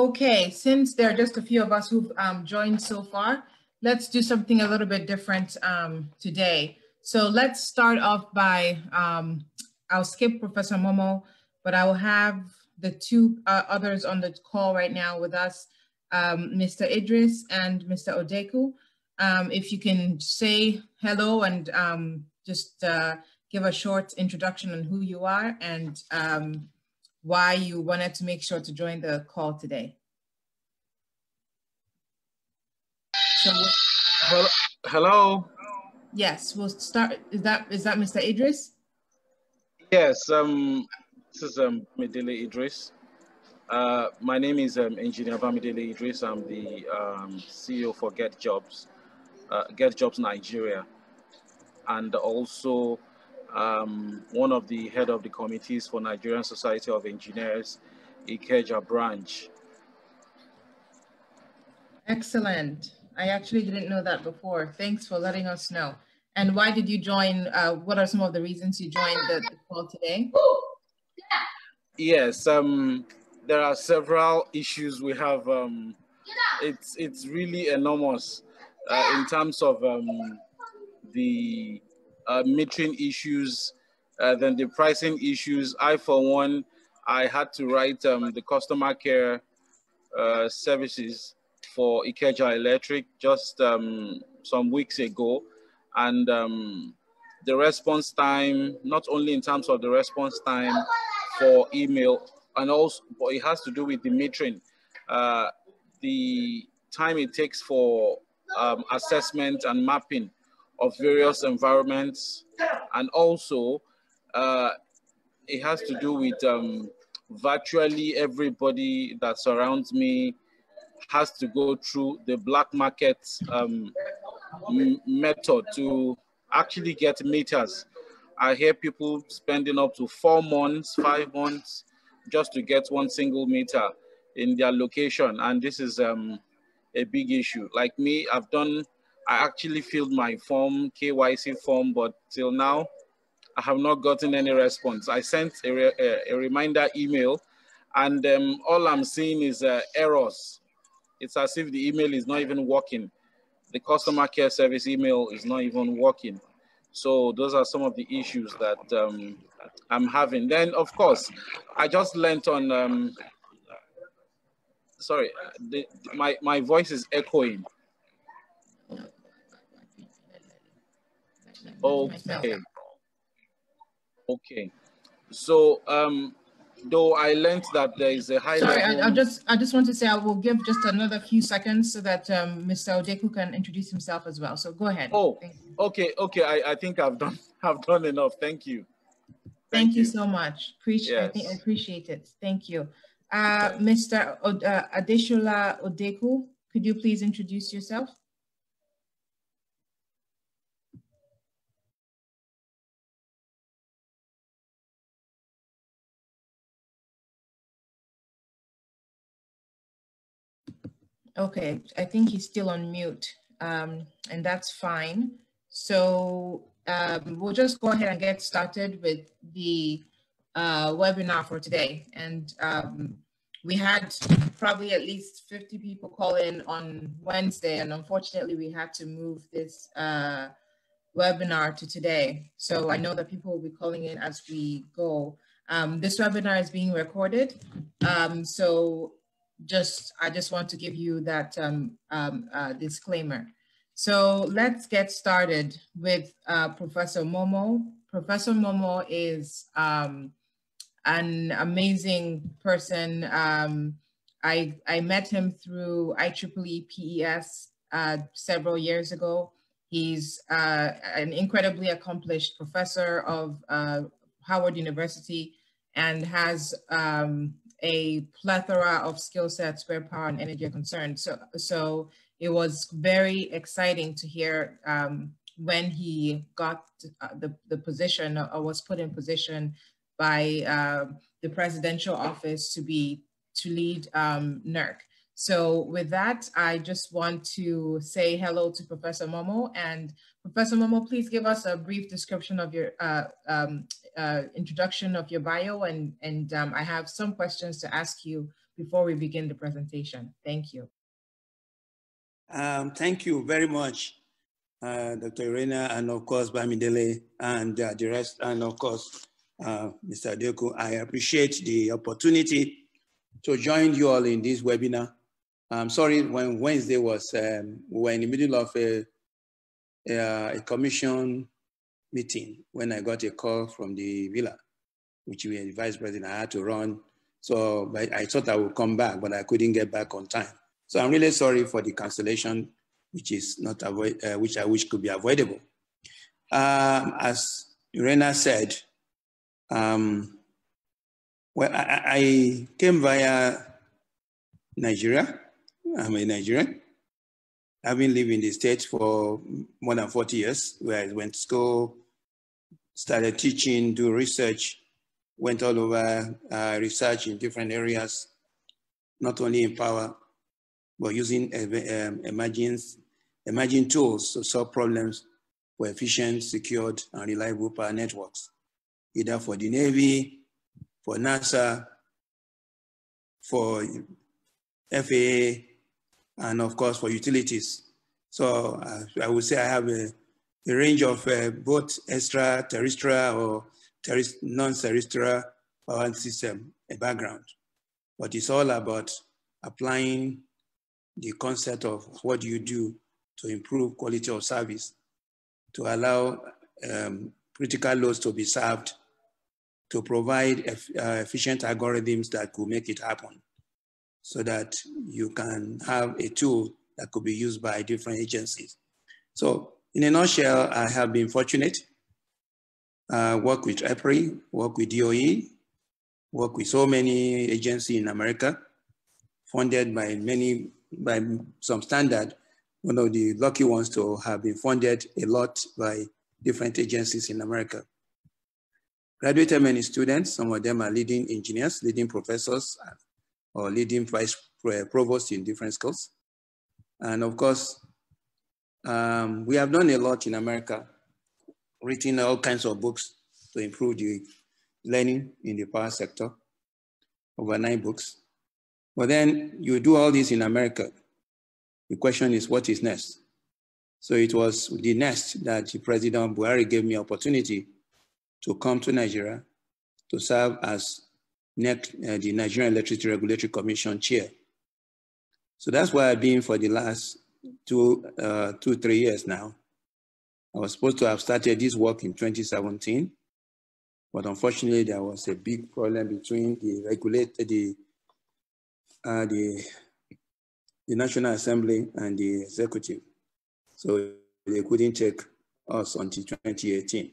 Okay, since there are just a few of us who've um, joined so far, let's do something a little bit different um, today. So let's start off by, um, I'll skip Professor Momoh, but I will have the two uh, others on the call right now with us, Mr. Um, Idris and Mr. Odeku. Um, if you can say hello and um, just uh, give a short introduction on who you are and why you wanted to make sure to join the call today. So, hello. Yes, we'll start. Is that is that Mr. Idris? Yes, um, this is um, Medele Idris. Uh, my name is um, Engineer Bamidele Idris. I'm the um, CEO for Get Jobs, uh, Get Jobs Nigeria, and also um, one of the head of the committees for Nigerian Society of Engineers, Ikeja branch. Excellent. I actually didn't know that before. Thanks for letting us know. And why did you join? Uh, what are some of the reasons you joined the, the call today? Yes, um, there are several issues we have. Um, it's it's really enormous uh, in terms of um, the uh, metering issues, uh, then the pricing issues. I, for one, I had to write um, the customer care uh, services for Ikeja Electric just um, some weeks ago. And um, the response time, not only in terms of the response time for email, and also, but it has to do with the metering. Uh, the time it takes for um, assessment and mapping of various environments. And also, uh, it has to do with um, virtually everybody that surrounds me has to go through the black market um, method to actually get meters. I hear people spending up to four months, five months, just to get one single meter in their location. And this is um, a big issue. Like me, I've done I actually filled my form, KYC form, but till now, I have not gotten any response. I sent a, re a, reminder email, and um, all I'm seeing is uh, errors. It's as if the email is not even working. The customer care service email is not even working. So those are some of the issues that um, I'm having. Then, of course, I just learned on. Um, sorry, the, my my voice is echoing. Okay. Okay. So, um, though I learned that there is a high. Sorry, I, I, just I just want to say I will give just another few seconds so that um, Mr. Odeku can introduce himself as well. So go ahead. Oh, okay, okay. I, I think I've done I've done enough. Thank you. Thank, Thank you. you. so much. Appreciate yes. I think I appreciate it. Thank you. Uh, Mr. Od uh, Adeshola Odeku, could you please introduce yourself? Okay, I think he's still on mute, um, and that's fine. So um, we'll just go ahead and get started with the uh, webinar for today. And um, we had probably at least 50 people call in on Wednesday, and unfortunately we had to move this uh, webinar to today. So I know that people will be calling in as we go. Um, this webinar is being recorded. Um, so just I just want to give you that um, um, uh, disclaimer. So let's get started with uh, Professor Momoh. Professor Momoh is um, an amazing person. Um, I, I met him through IEEE PES uh, several years ago. He's uh, an incredibly accomplished professor of uh, Howard University and has um, a plethora of skill sets where power and energy are concerned. So, so it was very exciting to hear um, when he got uh, the, the position or was put in position by uh, the presidential office to be to lead um, NERC. So with that, I just want to say hello to Professor Momoh and Professor Momoh, please give us a brief description of your uh, um, uh, introduction of your bio and, and um, I have some questions to ask you before we begin the presentation. Thank you. Um, thank you very much, uh, Dr. Irena, and of course, Bamidele, and uh, the rest, and of course, uh, Mr. Adeku. I appreciate the opportunity to join you all in this webinar. I'm sorry when Wednesday was, um, we were in the middle of a, a, a, commission meeting when I got a call from the villa, which we the vice president, I had to run. So I thought I would come back, but I couldn't get back on time. So I'm really sorry for the cancellation, which is not avoid, uh, which I wish could be avoidable. Um, as Irena said, um, well, I, I, came via Nigeria. I'm a Nigerian. I've been living in the States for more than 40 years, where I went to school, started teaching, do research, went all over uh, research in different areas, not only in power, we're using um, emerging, emerging tools to solve problems for efficient, secured, and reliable power networks, either for the Navy, for NASA, for FAA, and of course for utilities. So uh, I would say I have a, a range of uh, both extraterrestrial or non-terrestrial power system a background, but it's all about applying the concept of what you do to improve quality of service, to allow um, critical loads to be served, to provide uh, efficient algorithms that could make it happen so that you can have a tool that could be used by different agencies. So in a nutshell, I have been fortunate. Uh, work with EPRI, work with DOE, work with so many agencies in America, funded by many by some standard, one of the lucky ones to have been funded a lot by different agencies in America. Graduated many students, some of them are leading engineers, leading professors, or leading vice provosts in different schools. And of course, um, we have done a lot in America, written all kinds of books to improve the learning in the power sector, over nine books. But then you do all this in America. The question is, what is next? So it was the next that President Buhari gave me opportunity to come to Nigeria to serve as the Nigerian Electricity Regulatory Commission chair. So that's where I've been for the last two, uh, two, three years now. I was supposed to have started this work in 2017, but unfortunately there was a big problem between the regulator, the uh, the, the National Assembly and the executive. So they couldn't take us until 2018.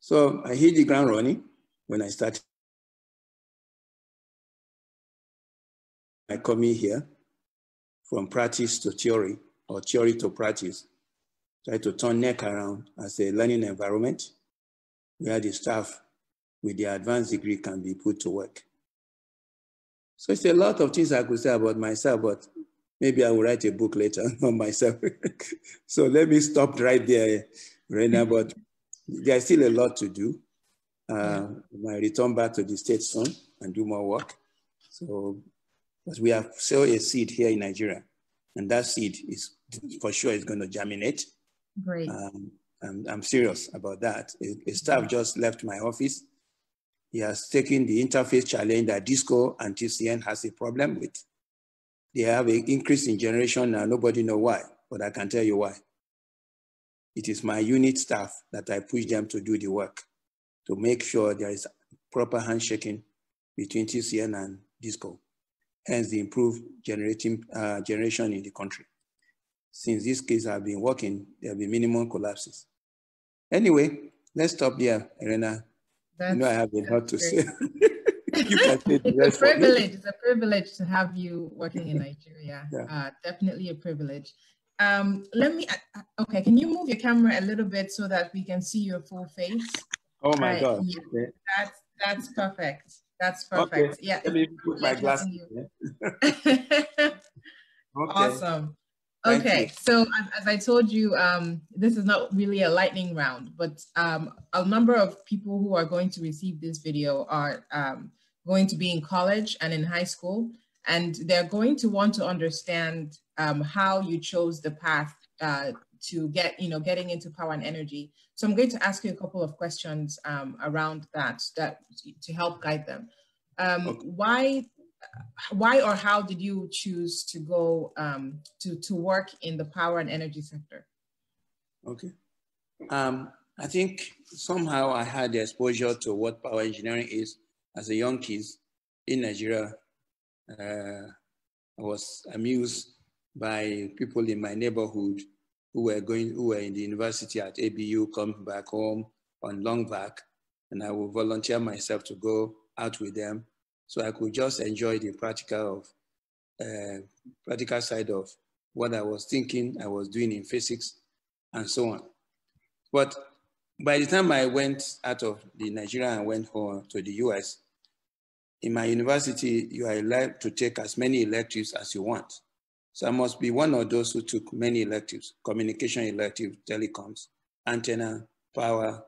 So I hit the ground running when I started. I come in here from practice to theory or theory to practice. Try to turn NERC around as a learning environment where the staff with their advanced degree can be put to work. So it's a lot of things I could say about myself, but maybe I will write a book later on myself. so let me stop right there, Rena, but there's still a lot to do. Uh, I return back to the States soon and do more work. So, but we have sown a seed here in Nigeria, and that seed is for sure is going to germinate. Great. Um, I'm, I'm, serious about that. A, a staff just left my office he has taken the interface challenge that DISCO and TCN has a problem with. They have an increase in generation now, nobody know why, but I can tell you why. It is my unit staff that I push them to do the work to make sure there is proper handshaking between TCN and DISCO, hence the improved generating, uh, generation in the country. Since these case have been working, there have been minimum collapses. Anyway, let's stop there, Irena. That's, you know, I have been hard to say. you can say it's a privilege. It's a privilege to have you working in Nigeria. Yeah. Uh, definitely a privilege. Um, let me, uh, okay, can you move your camera a little bit so that we can see your full face? Oh my. God. Yeah. Okay. That's, that's perfect. That's perfect. Okay. Yeah. Let me put my glasses. okay. Awesome. Okay, so as, as, I told you, um, this is not really a lightning round, but um, a number of people who are going to receive this video are um, going to be in college and in high school, and they're going to want to understand um, how you chose the path uh, to get, you know, getting into power and energy. So I'm going to ask you a couple of questions um, around that, that to help guide them. Um, okay. Why, why or how did you choose to go um, to to work in the power and energy sector? Okay, um, I think somehow I had the exposure to what power engineering is as a young kid in Nigeria. Uh, I was amused by people in my neighborhood who were going, who were in the university at ABU, come back home on long back, and I would volunteer myself to go out with them, so I could just enjoy the practical of, uh, practical side of what I was thinking I was doing in physics, and so on. But by the time I went out of the Nigeria and went home to the US, in my university, you are allowed to take as many electives as you want. So I must be one of those who took many electives, communication elective, telecoms, antenna, power,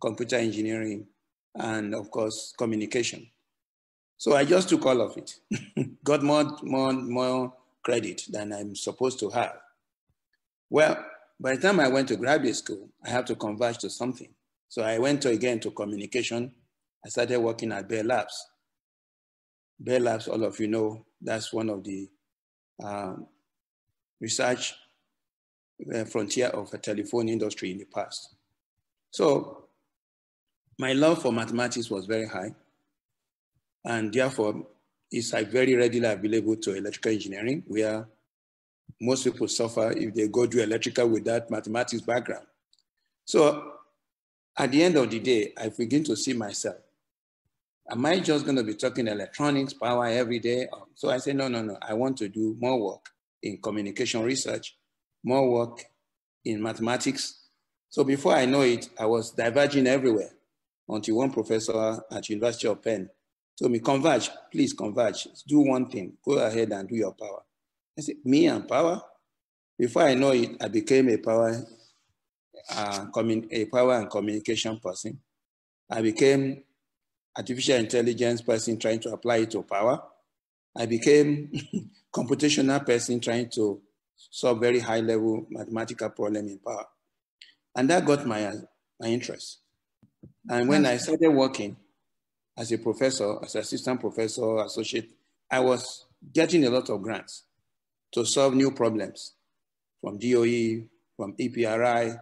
computer engineering, and of course, communication. So I just took all of it, got more, more, more credit than I'm supposed to have. Well, by the time I went to graduate school, I had to converge to something. So I went to, again to communication. I started working at Bell Labs. Bell Labs, all of you know, that's one of the um, research uh, frontier of a telephone industry in the past. So my love for mathematics was very high. And therefore, it's like very readily available to electrical engineering, where most people suffer if they go do electrical without mathematics background. So at the end of the day, I begin to see myself. Am I just going to be talking electronics, power every day? So I say, no, no, no. I want to do more work in communication research, more work in mathematics. So before I know it, I was diverging everywhere until one professor at University of Penn told me, converge, please converge, do one thing, go ahead and do your power. I said, me and power? Before I know it, I became a power, uh, a power and communication person. I became artificial intelligence person trying to apply it to power. I became computational person trying to solve very high level mathematical problem in power. And that got my, uh, my interest. And when I started working as a professor, as assistant professor, associate, I was getting a lot of grants to solve new problems from DOE, from EPRI,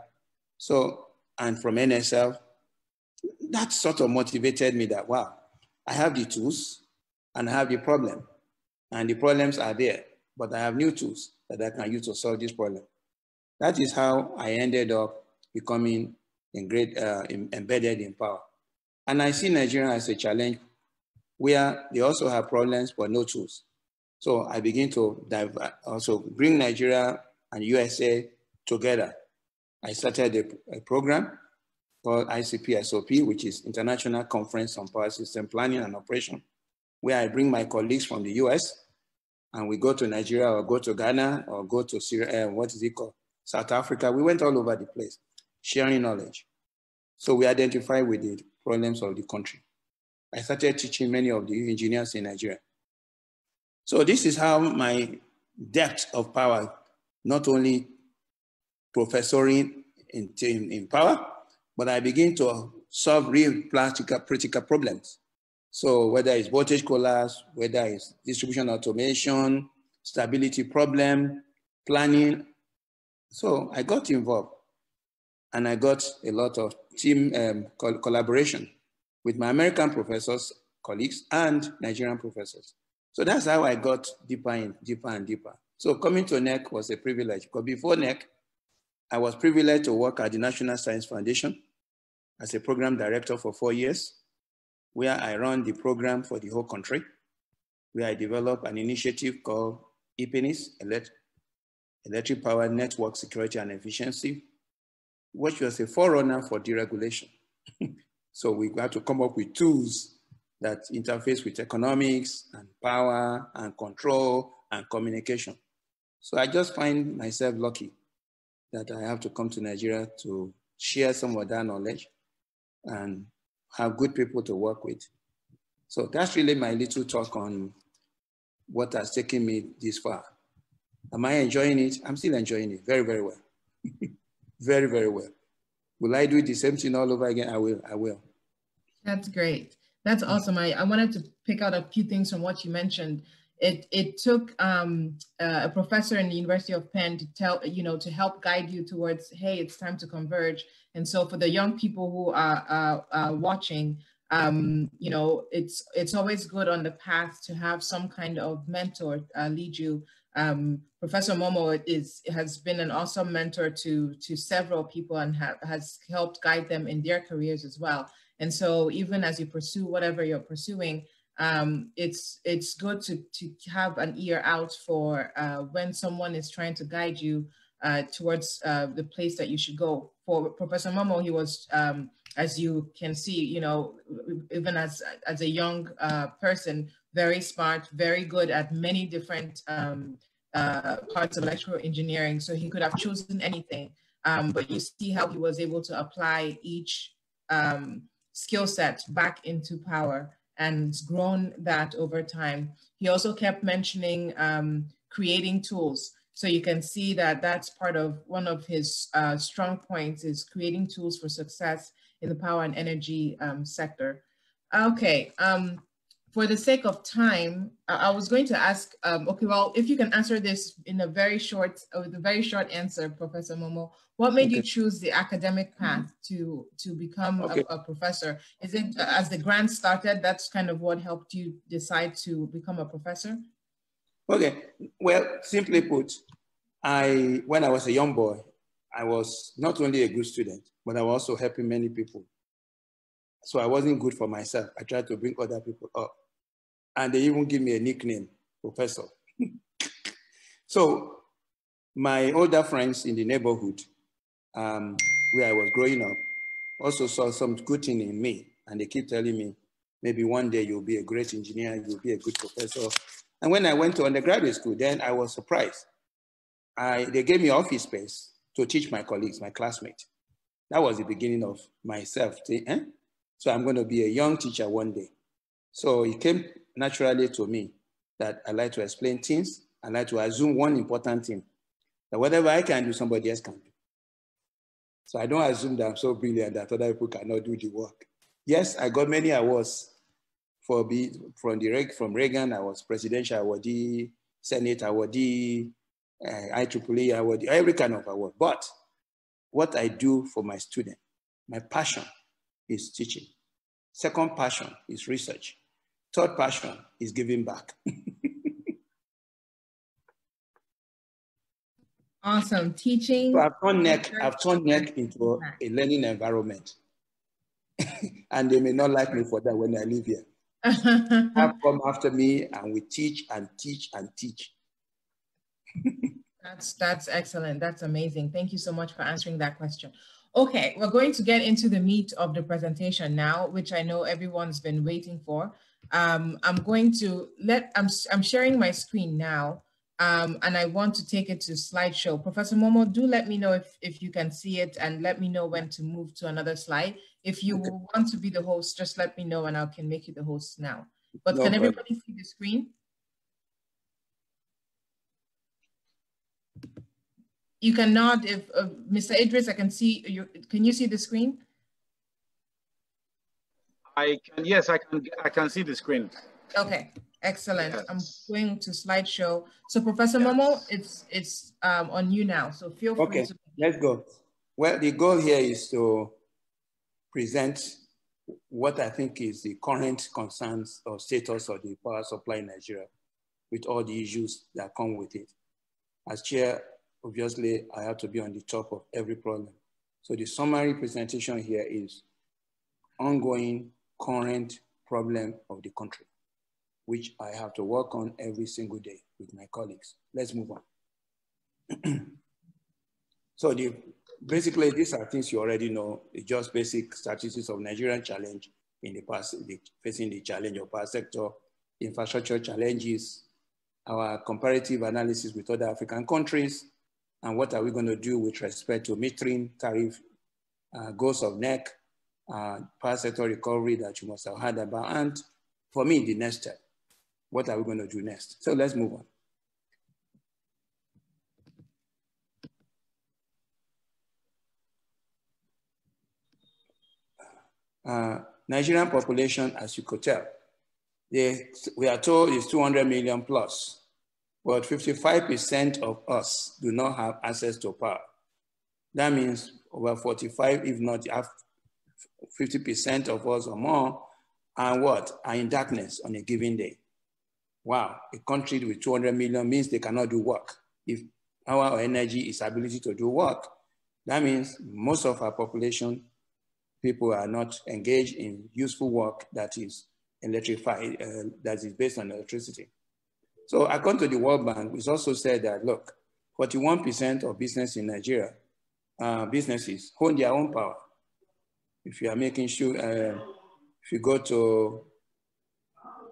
so, and from NSF. That sort of motivated me that, wow, I have the tools and I have the problem and the problems are there, but I have new tools that I can use to solve this problem. That is how I ended up becoming in great, uh, in, embedded in power. And I see Nigeria as a challenge where they also have problems, but no tools. So I begin to dive, also bring Nigeria and USA together. I started a, a program called ICP-SOP, which is International Conference on Power System Planning and Operation, where I bring my colleagues from the US and we go to Nigeria or go to Ghana or go to Syria, uh, what is it called? South Africa. We went all over the place, sharing knowledge. So we identify with the problems of the country. I started teaching many of the engineers in Nigeria. So this is how my depth of power, not only professoring in, in, in power, but I begin to solve real practical, practical problems. So whether it's voltage collapse, whether it's distribution automation, stability problem, planning. So I got involved and I got a lot of team um, co collaboration with my American professors, colleagues, and Nigerian professors. So that's how I got deeper and deeper and deeper. So coming to NERC was a privilege because before NERC, I was privileged to work at the National Science Foundation as a program director for four years where I run the program for the whole country, where I develop an initiative called EPNES, Electric Power Network Security and Efficiency, which was a forerunner for deregulation. so we had to come up with tools that interface with economics and power and control and communication. So I just find myself lucky that I have to come to Nigeria to share some of that knowledge and have good people to work with. So that's really my little talk on what has taken me this far. Am I enjoying it? I'm still enjoying it very, very well. very, very well. Will I do the same thing all over again? I will, I will. That's great. That's awesome. I, I wanted to pick out a few things from what you mentioned. It, it took um, a professor in the University of Penn to tell, you know, to help guide you towards, hey, it's time to converge. And so for the young people who are watching, um, you know, it's it's always good on the path to have some kind of mentor uh, lead you. Um, Professor Momoh is has been an awesome mentor to to several people and ha has helped guide them in their careers as well. And so even as you pursue whatever you're pursuing, um, it's it's good to to have an ear out for uh, when someone is trying to guide you uh, towards uh, the place that you should go. For Professor Momoh, he was um, as you can see, you know, even as, as a young uh, person, very smart, very good at many different um, uh, parts of electrical engineering. So he could have chosen anything, um, but you see how he was able to apply each um, skill set back into power and grown that over time. He also kept mentioning um, creating tools. So you can see that that's part of one of his uh, strong points is creating tools for success in the power and energy um, sector. Okay, um, for the sake of time, I, I was going to ask, um, okay, well, if you can answer this in a very short, uh, with a very short answer, Professor Momoh, what made okay. you choose the academic path to, to become okay. a, a, professor? Is it uh, as the grant started, that's kind of what helped you decide to become a professor? Okay, well, simply put, I, when I was a young boy, I was not only a good student, but I was also helping many people. So I wasn't good for myself. I tried to bring other people up. And they even give me a nickname, Professor. so my older friends in the neighborhood um, where I was growing up also saw some good thing in me. And they keep telling me, maybe one day you'll be a great engineer, you'll be a good professor. And when I went to undergraduate school, then I was surprised. I, they gave me office space to teach my colleagues, my classmates. That was the beginning of myself. Eh? So I'm going to be a young teacher one day. So it came naturally to me that I like to explain things. I like to assume one important thing, that whatever I can do, somebody else can do. So I don't assume that I'm so brilliant that other people cannot do the work. Yes, I got many awards for be, from, the, from Reagan. I was presidential awardee, Senate awardee, uh, IEEE award, every kind of award. But what I do for my student, my passion is teaching. Second passion is research. Third passion is giving back. awesome. Teaching. So I've turned NERC, I've turned NERC into a learning environment. and they may not like me for that when I leave here. Have come after me and we teach and teach and teach. that's that's excellent. That's amazing. Thank you so much for answering that question. Okay, we're going to get into the meat of the presentation now, which I know everyone's been waiting for. Um, I'm going to let, I'm, I'm sharing my screen now, um, and I want to take it to slideshow. Professor Momoh, do let me know if, if you can see it and let me know when to move to another slide. If you okay. want to be the host, just let me know and I can make you the host now. But no can everybody see the screen? You can nod if, uh, Mr. Idris, I can see, you. can you see the screen? I can, yes, I can, I can see the screen. Okay, excellent. Yes. I'm going to slideshow. So Professor yes. Momoh, it's, it's um, on you now. So feel free okay, to- let's go. Well, the goal here is to present what I think is the current concerns or status of the power supply in Nigeria with all the issues that come with it. As chair obviously I have to be on the top of every problem. So the summary presentation here is ongoing current problem of the country, which I have to work on every single day with my colleagues. Let's move on. so the, basically these are things you already know, it's just basic statistics of Nigerian challenge in the past, the, facing the challenge of power sector, infrastructure challenges, our comparative analysis with other African countries, and what are we going to do with respect to metering tariff uh, goals of NERC, uh, power sector recovery that you must have heard about, and for me, the next step. What are we going to do next? So let's move on. Uh, Nigerian population, as you could tell, they, we are told is 200 million plus, but 55% of us do not have access to power. That means over 45, if not 50% of us or more, are what? Are in darkness on a given day. Wow, a country with 200 million means they cannot do work. If power or energy is ability to do work, that means most of our population people are not engaged in useful work that is electrified, uh, that is based on electricity. So according to the World Bank, it's also said that, look, 41% of business in Nigeria, uh, businesses own their own power. If you are making sure, uh, if you go to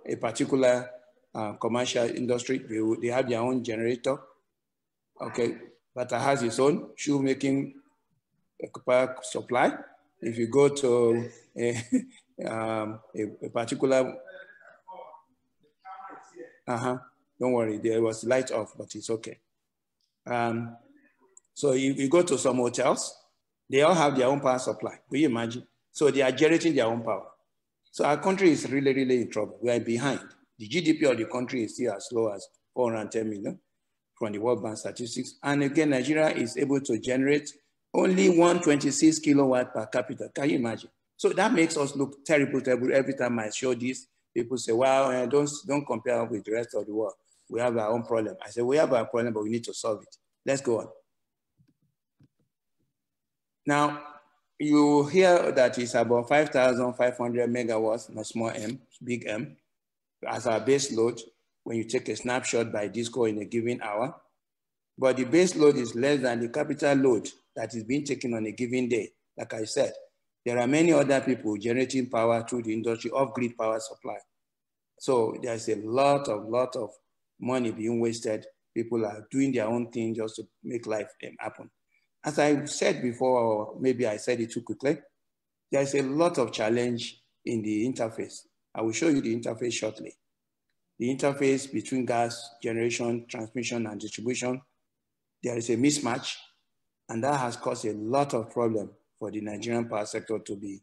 a particular uh, commercial industry, they, they have their own generator. Okay, but it has its own shoe making supply. If you go to a, um, a, a particular, uh-huh, don't worry, there was light off, but it's okay. Um, so if you go to some hotels, they all have their own power supply. Can you imagine? So they are generating their own power. So our country is really, really in trouble. We are behind. The GDP of the country is still as low as 410 million from the World Bank statistics. And again, Nigeria is able to generate only 126 kilowatt per capita. Can you imagine? So that makes us look terrible, terrible. Every time I show this, people say, well, uh, don't, don't compare with the rest of the world. We have our own problem. I say, we have our problem, but we need to solve it. Let's go on. Now, you hear that it's about 5,500 megawatts, not small m, big M, as our base load when you take a snapshot by DISCO in a given hour. But the base load is less than the capital load that is being taken on a given day. Like I said, there are many other people generating power through the industry of grid power supply. So there's a lot of, lot of money being wasted. People are doing their own thing just to make life um, happen. As I said before, or maybe I said it too quickly, there's a lot of challenge in the interface. I will show you the interface shortly. The interface between gas generation, transmission, and distribution, there is a mismatch and that has caused a lot of problem for the Nigerian power sector to be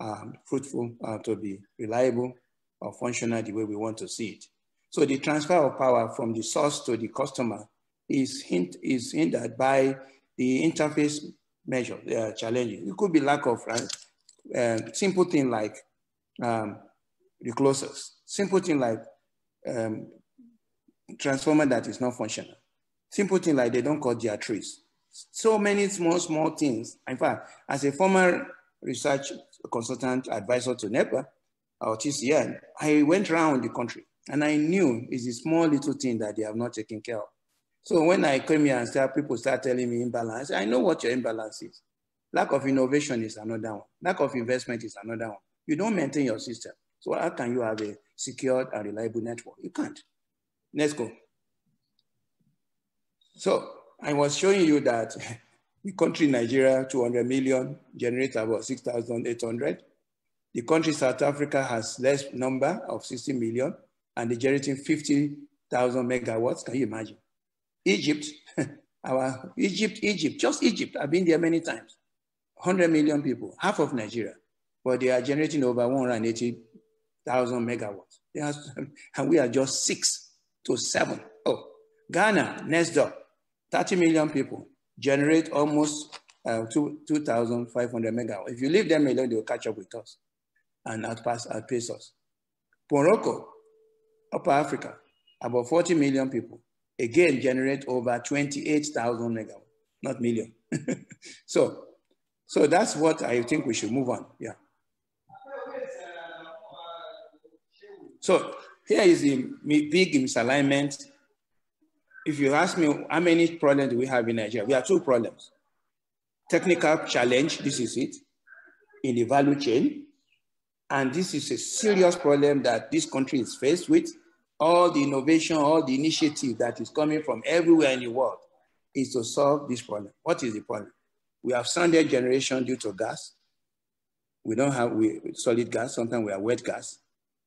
um, fruitful, uh, to be reliable or functional the way we want to see it. So the transfer of power from the source to the customer is, hint, is hindered by the interface measure, uh, challenges. It could be lack of uh, simple thing like um, reclosers, simple thing like um, transformer that is not functional, simple thing like they don't cut their trees, so many small, small things. In fact, as a former research consultant advisor to NEPA or TCN, I went around the country and I knew it's a small little thing that they have not taken care of. So when I came here and start, people start telling me imbalance, I know what your imbalance is. Lack of innovation is another one. Lack of investment is another one. You don't maintain your system. So how can you have a secured and reliable network? You can't. Let's go. So I was showing you that the country Nigeria, 200 million, generates about 6,800. The country South Africa has less number of 60 million and they're generating 50,000 megawatts. Can you imagine? Egypt, our Egypt, Egypt, just Egypt. I've been there many times. 100 million people, half of Nigeria, but they are generating over 180,000 megawatts. Are, and we are just six to seven. Oh, Ghana, next door, 30 million people generate almost uh, 2,500 megawatts. If you leave them alone, they'll catch up with us and outpass, outpace us. Morocco, Upper Africa, about 40 million people, again generate over 28,000 megawatts, not million. so, so that's what I think we should move on, yeah. So here is the big misalignment if you ask me how many problems do we have in Nigeria, we have two problems. Technical challenge, this is it, in the value chain. And this is a serious problem that this country is faced with. All the innovation, all the initiative that is coming from everywhere in the world is to solve this problem. What is the problem? We have stranded generation due to gas. We don't have we, solid gas, sometimes we have wet gas.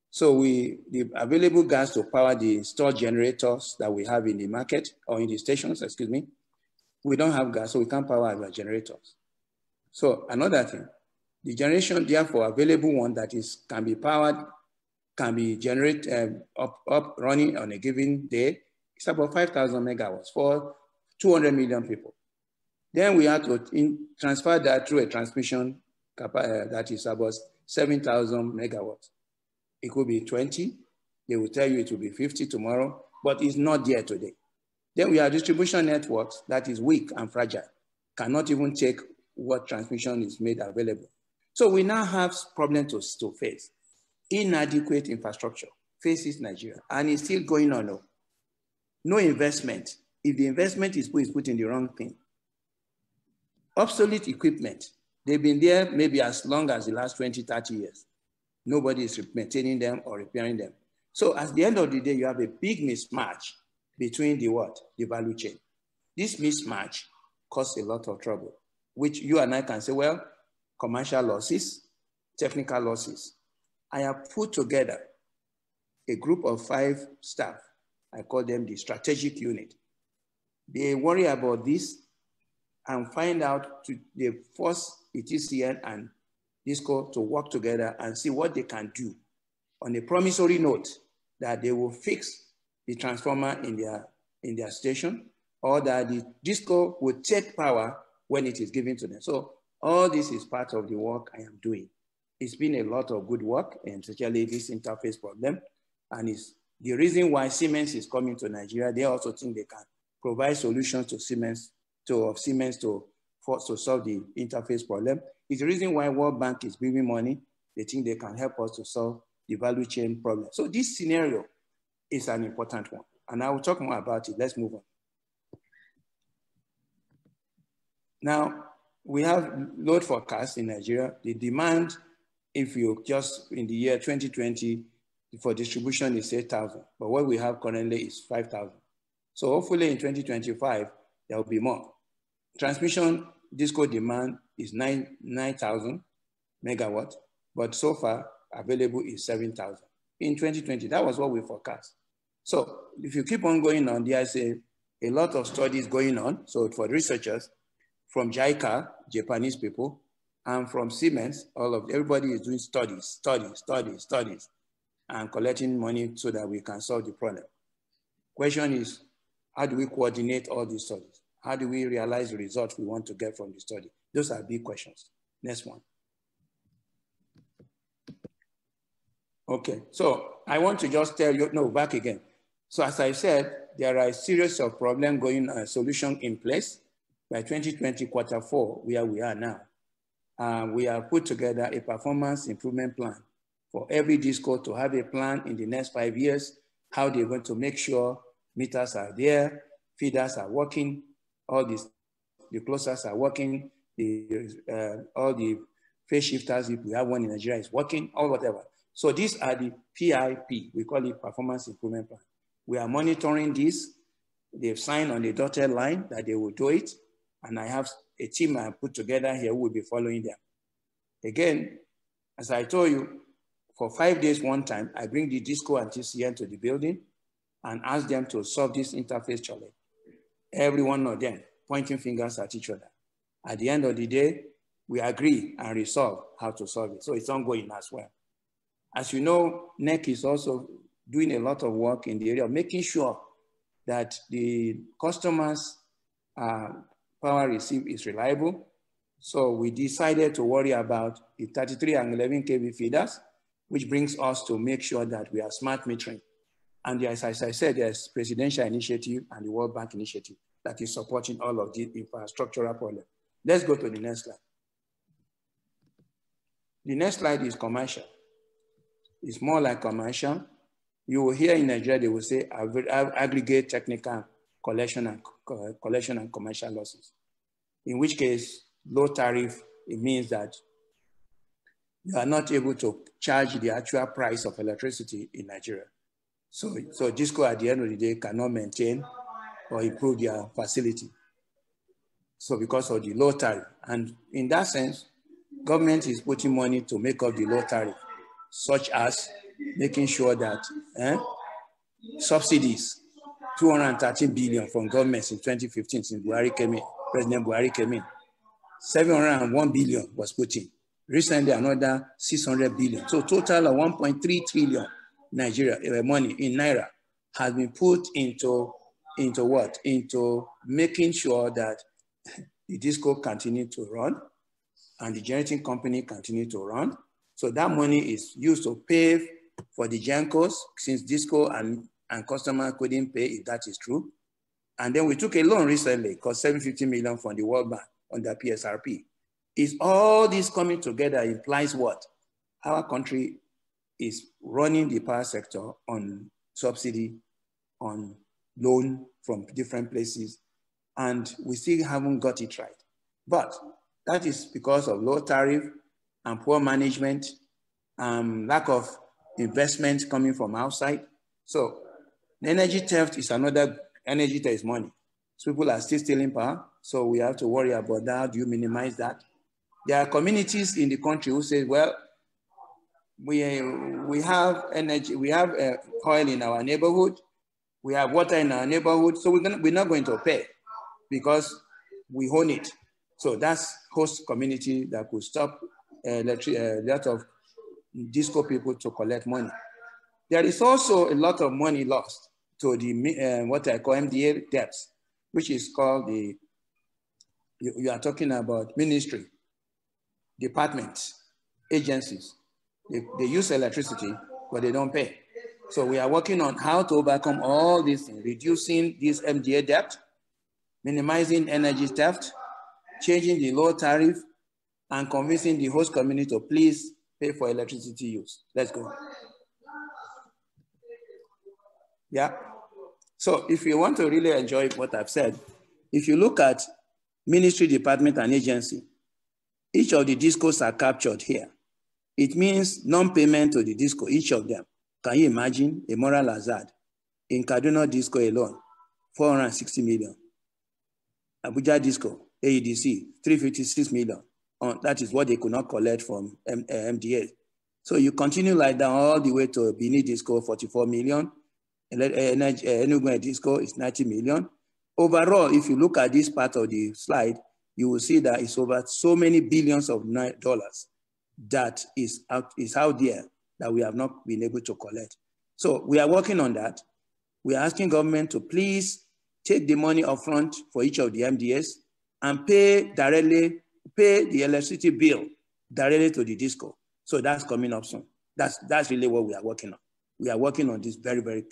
So we, the available gas to power the stored generators that we have in the market or in the stations, excuse me, we don't have gas, so we can't power our generators. So another thing, the generation therefore available one that is can be powered, can be generated um, up, up running on a given day, it's about 5,000 megawatts for 200 million people. Then we have to in, transfer that through a transmission uh, that is about 7,000 megawatts. It could be 20. They will tell you it will be 50 tomorrow, but it's not there today. Then we have distribution networks that is weak and fragile, cannot even take what transmission is made available. So we now have problems to, to face. Inadequate infrastructure faces Nigeria, and it's still going on. No, no investment. If the investment is put, is put in the wrong thing. Obsolete equipment. They've been there maybe as long as the last 20, 30 years. Nobody is maintaining them or repairing them. So at the end of the day, you have a big mismatch between the what? The value chain. This mismatch causes a lot of trouble, which you and I can say, well, commercial losses, technical losses. I have put together a group of five staff. I call them the strategic unit. They worry about this and find out to the force ETCN and DISCO to work together and see what they can do on a promissory note that they will fix the transformer in their, in their station or that the DISCO will take power when it is given to them. So all this is part of the work I am doing. It's been a lot of good work, and especially this interface problem. And it's the reason why Siemens is coming to Nigeria. They also think they can provide solutions to Siemens, to of Siemens to, for, to solve the interface problem. It's the reason why World Bank is giving money. They think they can help us to solve the value chain problem. So this scenario is an important one. And I will talk more about it. Let's move on. Now, we have load forecast in Nigeria. The demand, if you just in the year 2020, for distribution is 8,000, but what we have currently is 5,000. So hopefully in 2025, there will be more. Transmission disco demand is 9,000 9, megawatt, but so far available is 7,000. In 2020, that was what we forecast. So if you keep on going on, there's a, a lot of studies going on. So for researchers, from JICA, Japanese people, and from Siemens, all of everybody is doing studies, studies, studies, studies, and collecting money so that we can solve the problem. Question is, how do we coordinate all these studies? How do we realize the results we want to get from the study? Those are big questions. Next one. Okay, so I want to just tell you, no, back again. So as I said, there are a series of problem going, uh, solution in place. By 2020 quarter four, where we are now, we have put together a performance improvement plan for every disco to have a plan in the next five years, how they're going to make sure meters are there, feeders are working, all these, the closers are working, the, uh, all the phase shifters, if we have one in Nigeria, is working, or whatever. So these are the PIP, we call it performance improvement plan. We are monitoring this. They've signed on the dotted line that they will do it. And I have a team I put together here will be following them. Again, as I told you, for five days one time, I bring the DISCO and TCN to the building and ask them to solve this interface challenge. Every one of them pointing fingers at each other. At the end of the day, we agree and resolve how to solve it. So it's ongoing as well. As you know, NERC is also doing a lot of work in the area of making sure that the customers' uh, power received is reliable. So we decided to worry about the 33 and 11 kV feeders, which brings us to make sure that we are smart metering. And as, I said, there's presidential initiative and the World Bank initiative that is supporting all of the infrastructural problems. Let's go to the next slide. The next slide is commercial. It's more like commercial. You will hear in Nigeria, they will say aggregate technical collection and collection and commercial losses. In which case, low tariff, it means that you are not able to charge the actual price of electricity in Nigeria. So, so DISCO at the end of the day cannot maintain or improve their facility. So because of the low tariff. And in that sense, government is putting money to make up the low tariff, such as making sure that eh, subsidies, 213 billion from governments in 2015 since Buhari came in, President Buhari came in, 701 billion was put in. Recently, another 600 billion. So total of 1.3 trillion Nigeria uh, money in Naira has been put into, into what? Into making sure that the disco continue to run and the generating company continue to run. So that money is used to pay for the Gencos since disco and, and customer couldn't pay if that is true. And then we took a loan recently, cost 750 million from the World Bank under PSRP. Is all this coming together implies what? Our country is running the power sector on subsidy, on loan from different places, and we still haven't got it right. But that is because of low tariff and poor management, um, lack of investment coming from outside. So energy theft is another, energy theft is money. So people are still stealing power. So we have to worry about that. Do you minimize that? There are communities in the country who say, well, we, we have energy, we have uh, oil in our neighborhood, we have water in our neighborhood, so we're, gonna, we're not going to pay because we own it. So that's host community that could stop uh, a uh, lot of disco people to collect money. There is also a lot of money lost to the uh, what I call MDA debts, which is called the, you, you are talking about ministry, departments, agencies. They, they use electricity, but they don't pay. So we are working on how to overcome all these things, reducing this MDA debt, minimizing energy theft, changing the low tariff, and convincing the host community to please pay for electricity use. Let's go. Yeah. So if you want to really enjoy what I've said, if you look at ministry, department, and agency, each of the discos are captured here. It means non-payment to the disco, each of them. Can you imagine a moral hazard? In Kaduna disco alone, 460 million. Abuja disco, AEDC, 356 million. Uh, that is what they could not collect from M uh, MDA. So you continue like that all the way to Bini Disco, 44 million. Enugu eh, eh, Disco is 90 million. Overall, if you look at this part of the slide, you will see that it's over so many billions of dollars that is out, is out there that we have not been able to collect. So we are working on that. We are asking government to please take the money upfront for each of the MDS and pay directly pay the electricity bill directly to the disco. So that's coming up soon. That's, that's really what we are working on. We are working on this very, very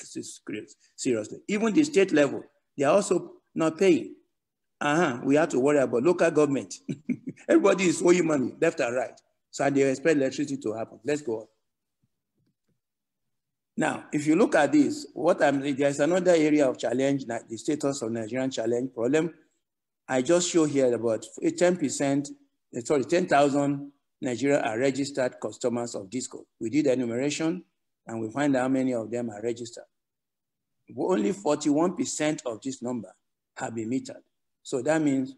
seriously. Even the state level, they are also not paying. Uh-huh. We have to worry about local government. Everybody is owing money left and right. So they expect electricity to happen. Let's go on. Now, if you look at this, what I'm there's another area of challenge, the status of Nigerian challenge problem I just show here about 10%, eh, sorry, 10,000 Nigeria are registered customers of Disco. We did enumeration and we find how many of them are registered. Only 41% of this number have been metered. So that means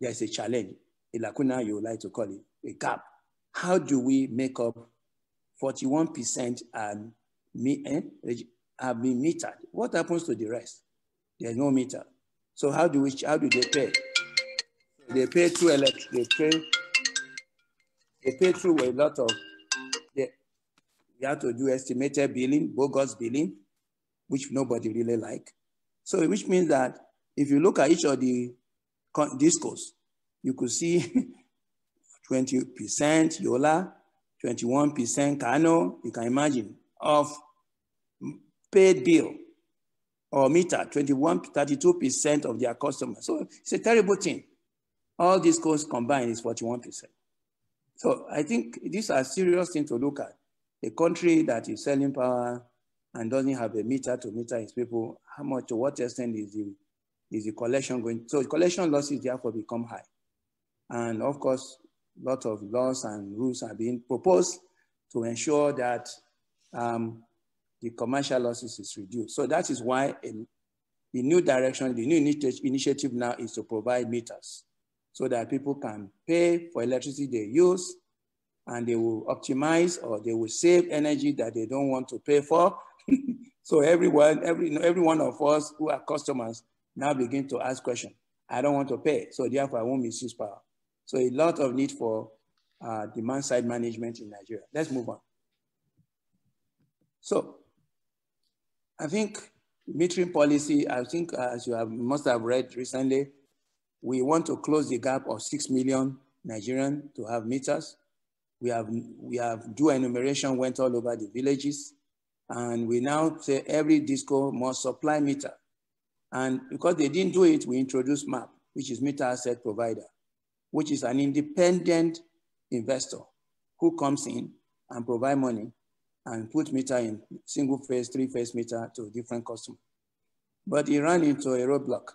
there's a challenge, a lacuna you would like to call it, a gap. How do we make up 41% and eh, have been metered? What happens to the rest? There's no meter. So how do we, how do they pay? They pay through electric, they pay, they pay through a lot of, you have to do estimated billing, bogus billing, which nobody really like. So which means that if you look at each of the discos, you could see 20% Yola, 21% Kano, you can imagine, of paid bill or meter, 21, 32% of their customers. So it's a terrible thing. All these costs combined is 41%. So I think these are serious things to look at. A country that is selling power and doesn't have a meter to meter its people, how much, to what extent is the, is the collection going? So collection losses therefore become high. And of course, lot of laws and rules are being proposed to ensure that um, the commercial losses is reduced. So that is why a, the new direction, the new initiative now is to provide meters so that people can pay for electricity they use and they will optimize or they will save energy that they don't want to pay for. so everyone, every, every one of us who are customers now begin to ask questions. I don't want to pay, so therefore I won't misuse power. So a lot of need for uh, demand side management in Nigeria. Let's move on. So I think metering policy, I think as you have, must have read recently, we want to close the gap of 6 million Nigerian to have meters. We have, we have due enumeration went all over the villages. And we now say every disco must supply meter. And because they didn't do it, we introduced MAP, which is meter asset provider, which is an independent investor who comes in and provide money and put meter in single phase, three phase meter to different customer. But he ran into a roadblock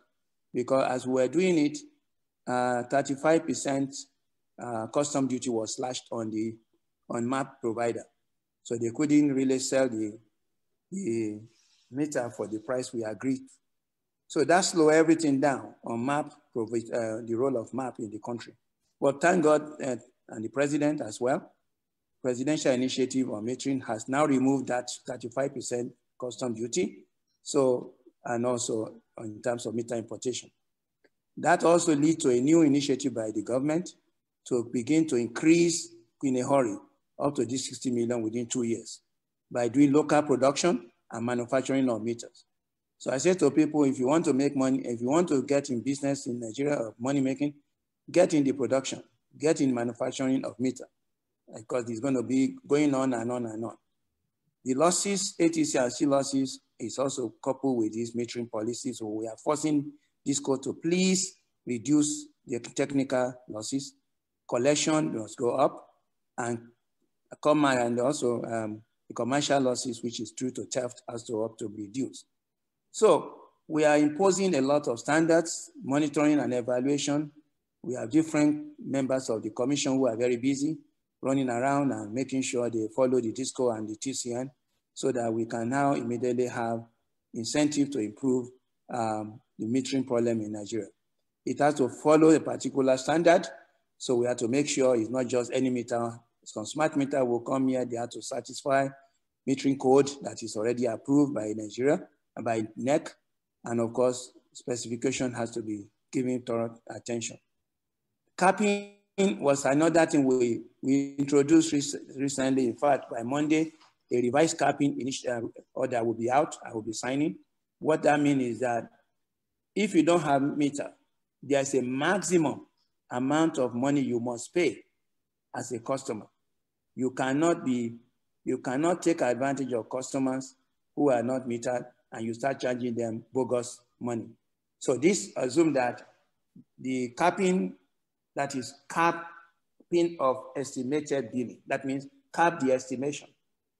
because as we were doing it, 35% uh, uh, custom duty was slashed on the on map provider. So they couldn't really sell the, the meter for the price we agreed. So that slowed everything down on map, uh, the role of map in the country. But thank God, uh, and the president as well, presidential initiative on metering has now removed that 35% custom duty. So, and also in terms of meter importation. That also leads to a new initiative by the government to begin to increase in a hurry up to this 60 million within two years by doing local production and manufacturing of meters. So I say to people, if you want to make money, if you want to get in business in Nigeria of money making, get in the production, get in manufacturing of meter, because it's going to be going on and on and on. The losses, ATC and C losses is also coupled with these metering policies. So we are forcing this court to please reduce the technical losses. Collection must go up and come and also um, the commercial losses, which is true to theft, has to up to be reduced. So we are imposing a lot of standards, monitoring and evaluation. We have different members of the commission who are very busy running around and making sure they follow the DISCO and the TCN so that we can now immediately have incentive to improve um, the metering problem in Nigeria. It has to follow a particular standard. So we have to make sure it's not just any meter. Some smart meter will come here, they have to satisfy metering code that is already approved by Nigeria, by NERC. And of course, specification has to be given thorough attention. Capping was another thing we, we introduced recently. In fact, by Monday, a revised capping uh, order will be out. I will be signing. What that means is that if you don't have meter, there's a maximum amount of money you must pay as a customer. You cannot be, you cannot take advantage of customers who are not metered and you start charging them bogus money. So this assume that the capping, that is capping of estimated billing. That means cap the estimation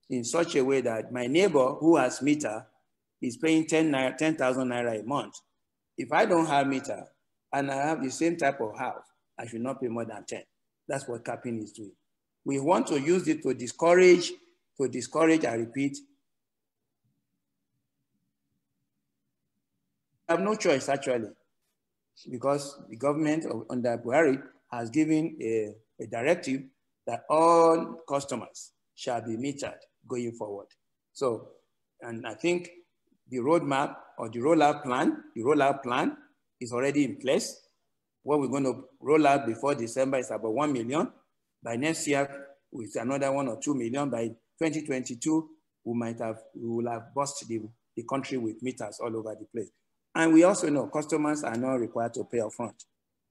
in such a way that my neighbor who has meter is paying 10,000 10, naira a month if I don't have meter and I have the same type of house, I should not pay more than 10. That's what capping is doing. We want to use it to discourage, to discourage, I repeat, I have no choice actually, because the government under Buhari has given a, a directive that all customers shall be metered going forward. So, and I think the roadmap or the rollout plan, the rollout plan is already in place. What we're going to roll out before December is about 1 million. By next year, with another one or 2 million. By 2022, we might have, we will have bust the, the country with meters all over the place. And we also know customers are not required to pay upfront.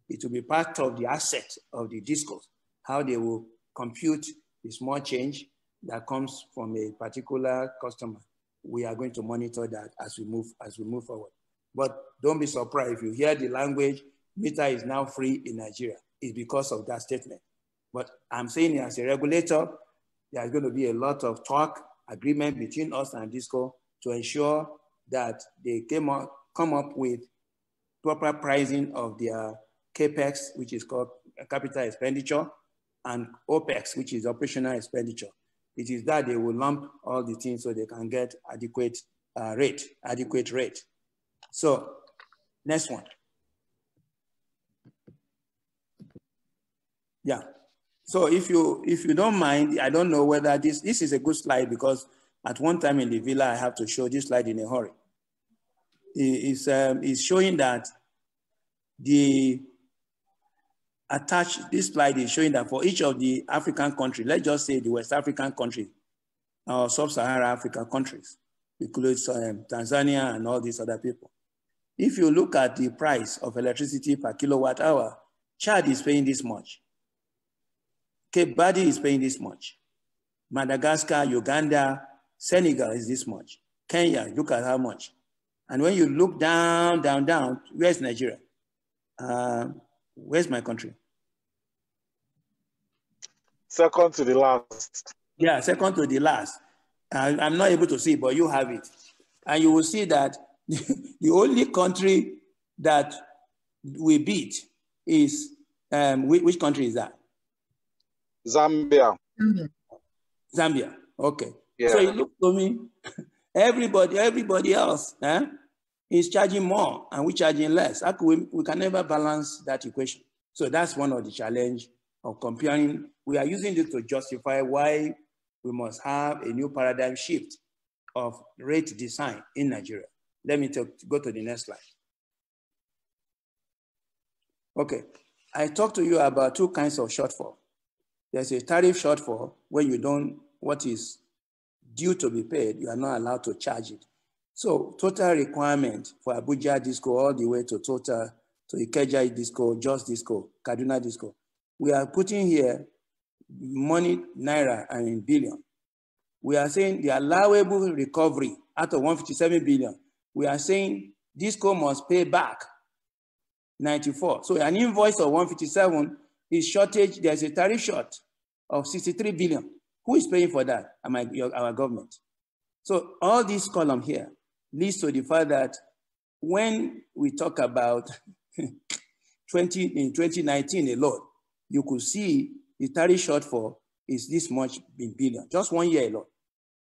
It will be part of the asset of the discos, how they will compute the small change that comes from a particular customer we are going to monitor that as we move as we move forward. But don't be surprised if you hear the language, meter is now free in Nigeria. It's because of that statement. But I'm saying as a regulator, there's going to be a lot of talk, agreement between us and DISCO to ensure that they came up, come up with proper pricing of their CAPEX, which is called capital expenditure, and OPEX, which is operational expenditure. It is that they will lump all the things so they can get adequate uh, rate, adequate rate. So next one. Yeah. So if you if you don't mind, I don't know whether this this is a good slide because at one time in the villa I have to show this slide in a hurry. It's um, it's showing that the attached this slide is showing that for each of the African countries, let's just say the West African country or sub-Saharan Africa countries, includes um, Tanzania and all these other people. If you look at the price of electricity per kilowatt hour, Chad is paying this much. Cape Verde is paying this much. Madagascar, Uganda, Senegal is this much. Kenya, look at how much. And when you look down, down, down, where's Nigeria? Uh, where's my country? Second to the last. Yeah, second to the last. I, I'm not able to see, but you have it. And you will see that the only country that we beat is, um, which country is that? Zambia. Zambia, okay. Yeah. So he looked to me, everybody, everybody else eh, is charging more and we're charging less. How could we, we can never balance that equation. So that's one of the challenge of comparing. We are using this to justify why we must have a new paradigm shift of rate design in Nigeria. Let me talk, go to the next slide. Okay, I talked to you about two kinds of shortfall. There's a tariff shortfall when you don't, what is due to be paid, you are not allowed to charge it. So total requirement for Abuja Disco all the way to total, to Ikeja Disco, Jos Disco, Kaduna Disco. We are putting here money, Naira, and in billion. We are saying the allowable recovery out of 157 billion we are saying Disco must pay back 94. So an invoice of 157 is shortage. There's a tariff short of 63 billion. Who is paying for that? Am I our government. So all this column here leads to the fact that when we talk about 20, in 2019 alone, you could see the tariff shortfall is this much in billion, just one year alone.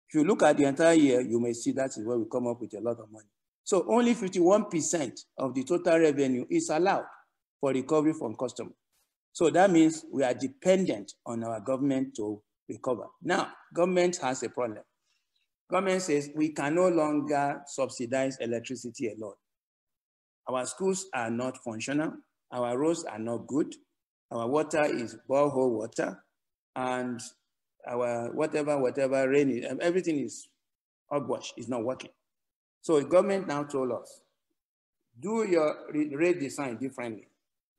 If you look at the entire year, you may see that is where we come up with a lot of money. So only 51% of the total revenue is allowed for recovery from customers. So that means we are dependent on our government to recover. Now, government has a problem. Government says we can no longer subsidize electricity alone. Our schools are not functional. Our roads are not good. Our water is borehole water. And our whatever, whatever rain, is, um, everything is hogwash, is not working. So the government now told us, do your rate design differently,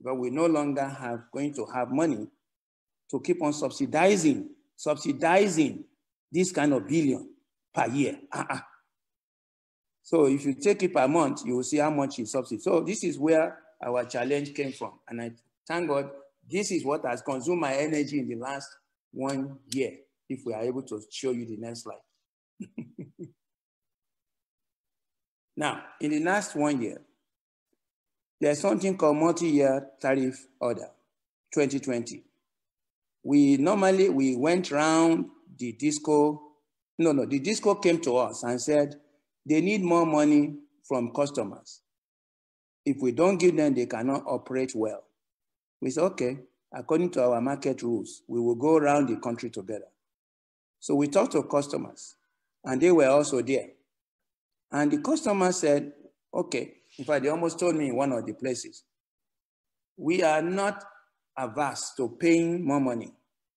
but we no longer have going to have money to keep on subsidizing, subsidizing this kind of billion per year. Uh -uh. So if you take it per month, you will see how much is subsidy. So this is where our challenge came from. And I thank God, this is what has consumed my energy in the last one year, if we are able to show you the next slide. now, in the last one year, there's something called multi-year tariff order, 2020. We normally, we went around the disco, no, no, the disco came to us and said, they need more money from customers. If we don't give them, they cannot operate well. We said, okay, according to our market rules, we will go around the country together. So we talked to customers and they were also there. And the customer said, okay, in fact, they almost told me in one of the places, we are not averse to paying more money.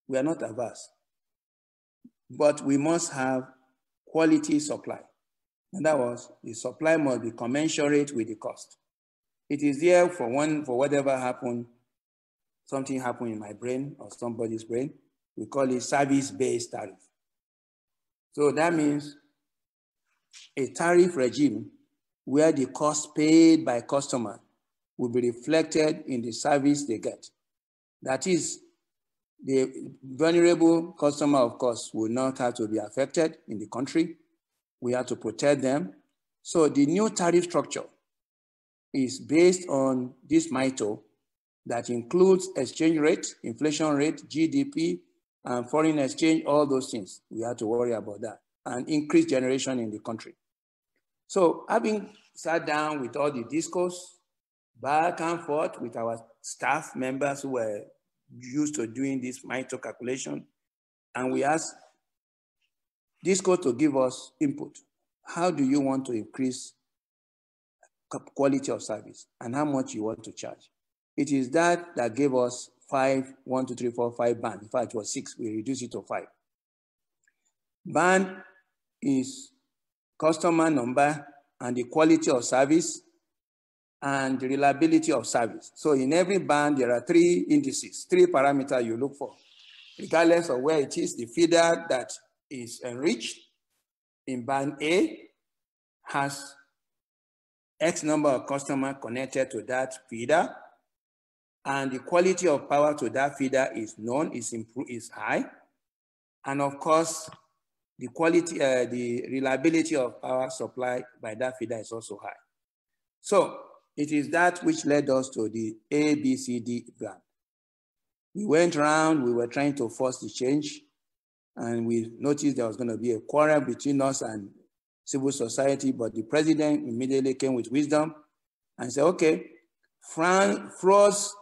We are not averse. But we must have quality supply. And that was the supply must be commensurate with the cost. It is there for one, for whatever happened, something happened in my brain or somebody's brain. We call it service-based tariff. So that means a tariff regime where the cost paid by customer will be reflected in the service they get. That is, the vulnerable customer, of course, will not have to be affected in the country. We have to protect them. So the new tariff structure is based on this MYTO that includes exchange rate, inflation rate, GDP, and foreign exchange, all those things. We have to worry about that and increase generation in the country. So having sat down with all the discos, back and forth with our staff members who were used to doing this MYTO calculation. And we ask Disco to give us input. How do you want to increase quality of service and how much you want to charge? It is that that gave us five, one, two, three, four, five band. In fact, it was six, we reduced it to five. Band is customer number and the quality of service and the reliability of service. So in every band, there are three indices, three parameters you look for. Regardless of where it is, the feeder that is enriched in band A has X number of customers connected to that feeder, and the quality of power to that feeder is known, is, is high. And of course, the quality, uh, the reliability of power supply by that feeder is also high. So it is that which led us to the ABCD plan. We went around, we were trying to force the change, and we noticed there was going to be a quarrel between us and civil society, but the president immediately came with wisdom and said, okay, Fran froze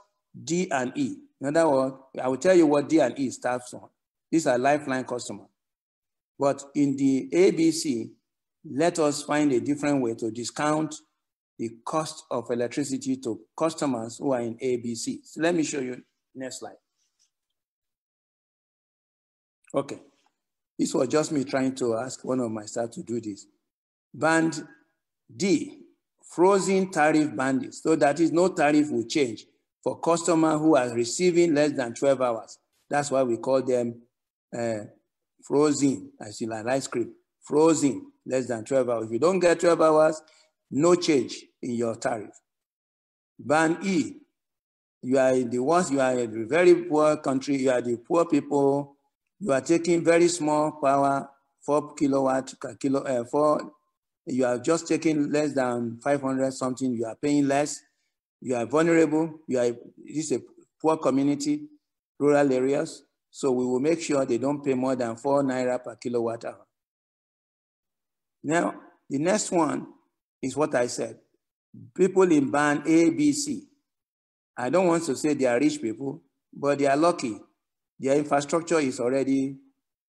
D and E. In other words, I will tell you what D and E stands on. These are lifeline customers. But in the ABC, let us find a different way to discount the cost of electricity to customers who are in ABC. So let me show you next slide. Okay, this was just me trying to ask one of my staff to do this. Band D, frozen tariff banding. So that is no tariff will change for customer who are receiving less than 12 hours. That's why we call them uh, frozen, as in like ice cream, frozen less than 12 hours. If you don't get 12 hours, no change in your tariff. Band E, you are in the ones, you are a very poor country, you are the poor people, you are taking very small power, four kilowatt, kilo, uh, four, you are just taking less than 500 something, you are paying less, you are vulnerable, you are, this is a poor community, rural areas, so we will make sure they don't pay more than four naira per kilowatt hour. Now, the next one is what I said. People in band A, B, C. I don't want to say they are rich people, but they are lucky. Their infrastructure is already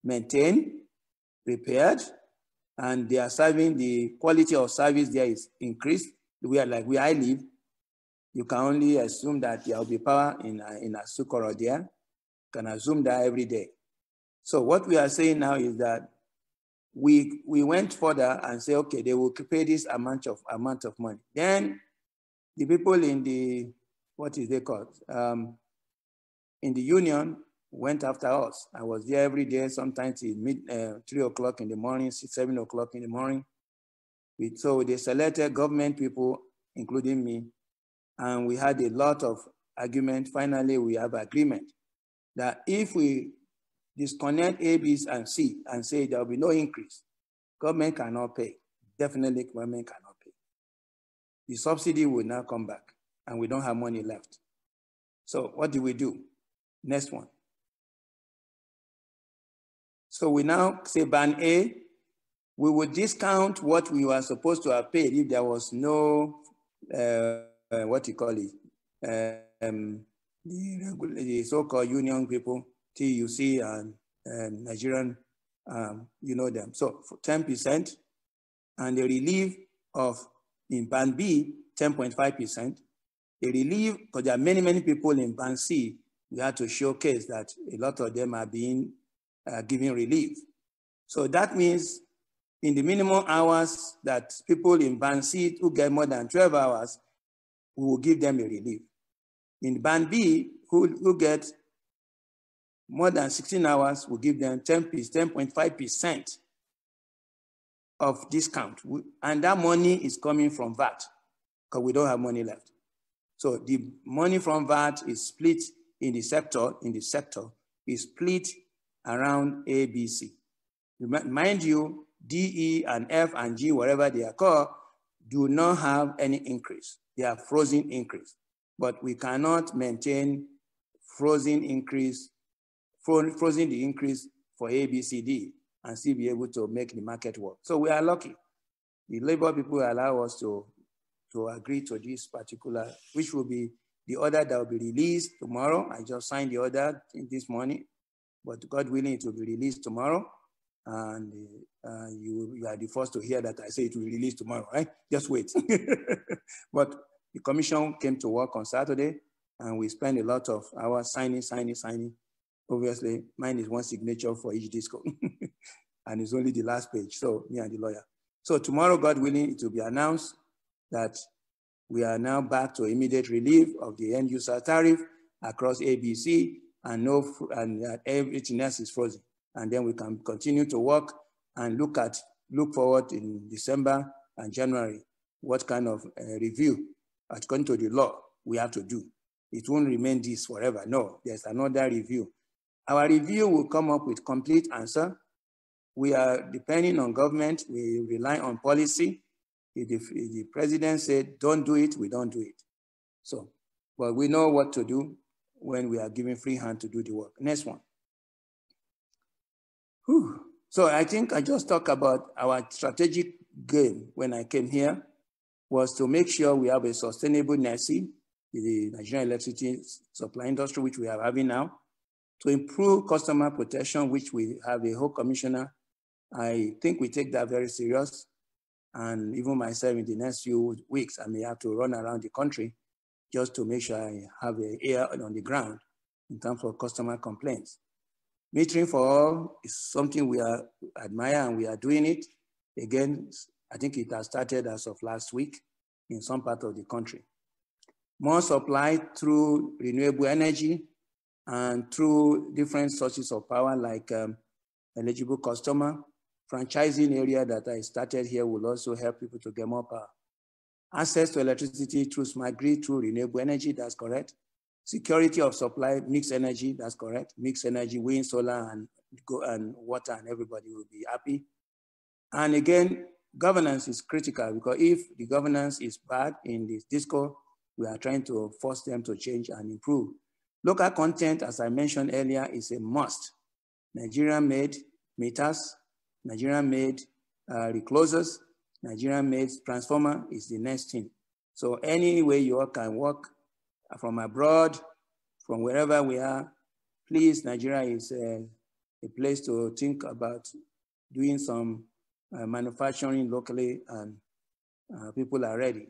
maintained, repaired, and they are serving the quality of service there is increased. We are like where I live, you can only assume that there will be power in, in Asokoro there can assume that every day. So what we are saying now is that we, we went further and say, okay, they will pay this amount of, amount of money. Then the people in the, what is they called? Um, in the union went after us. I was there every day, sometimes in mid, uh, three o'clock in the morning, six, seven o'clock in the morning. We, so they selected government people, including me, and we had a lot of argument. Finally, we have agreement that if we disconnect A, B, and C and say there will be no increase, government cannot pay. Definitely government cannot pay. The subsidy will now come back and we don't have money left. So what do we do? Next one. So we now say ban A, we will discount what we were supposed to have paid if there was no, uh, uh, what you call it, uh, um, the, so-called union people, TUC and, and Nigerian, um, you know them. So 10% and the relief of, in band B, 10.5%. The relief, because there are many, many people in band C, we had to showcase that a lot of them are being uh, given relief. So that means in the minimum hours that people in band C who get more than 12 hours, we will give them a relief. In band B, who, who get more than 16 hours, we give them 10 10.5% of discount. And that money is coming from VAT because we don't have money left. So the money from VAT is split in the sector, in the sector, is split around ABC. Mind you, D, E, and F, and G, whatever they are called, do not have any increase. They are frozen increase but we cannot maintain frozen increase, frozen the increase for ABCD and still be able to make the market work. So we are lucky. The labor people allow us to, to agree to this particular, which will be the order that will be released tomorrow. I just signed the order in this morning, but God willing, it will be released tomorrow. And uh, you, you are the first to hear that I say it will release tomorrow, right? Just wait. but the commission came to work on Saturday and we spent a lot of hours signing, signing, signing. Obviously, mine is one signature for each disco and it's only the last page. So me and the lawyer. So tomorrow, God willing, it will be announced that we are now back to immediate relief of the end user tariff across ABC and no and everything else is frozen. And then we can continue to work and look at look forward in December and January what kind of uh, review according to the law we have to do. It won't remain this forever. No, there's another review. Our review will come up with complete answer. We are depending on government. We rely on policy. If the, if the president said, don't do it, we don't do it. So, but we know what to do when we are given free hand to do the work. Next one. Whew. So I think I just talked about our strategic game when I came here was to make sure we have a sustainable NESI, the Nigerian electricity supply industry, which we are having now, to improve customer protection, which we have a whole commissioner. I think we take that very serious. And even myself in the next few weeks, I may have to run around the country just to make sure I have an ear on the ground in terms of customer complaints. Metering for all is something we are admire and we are doing it. Again, I think it has started as of last week in some part of the country. More supply through renewable energy and through different sources of power like um, eligible customer, franchising area that I started here will also help people to get more power. Access to electricity through smart grid, through renewable energy, that's correct. Security of supply, mixed energy, that's correct. Mixed energy, wind, solar, and, go, and water, and everybody will be happy. And again, governance is critical because if the governance is bad in this disco, we are trying to force them to change and improve. Local content, as I mentioned earlier, is a must. Nigerian made meters, Nigerian made uh, reclosers, Nigerian made transformer is the next thing. So any way you all can work from abroad, from wherever we are, please, Nigeria is a, a place to think about doing some uh, manufacturing locally and uh, people are ready.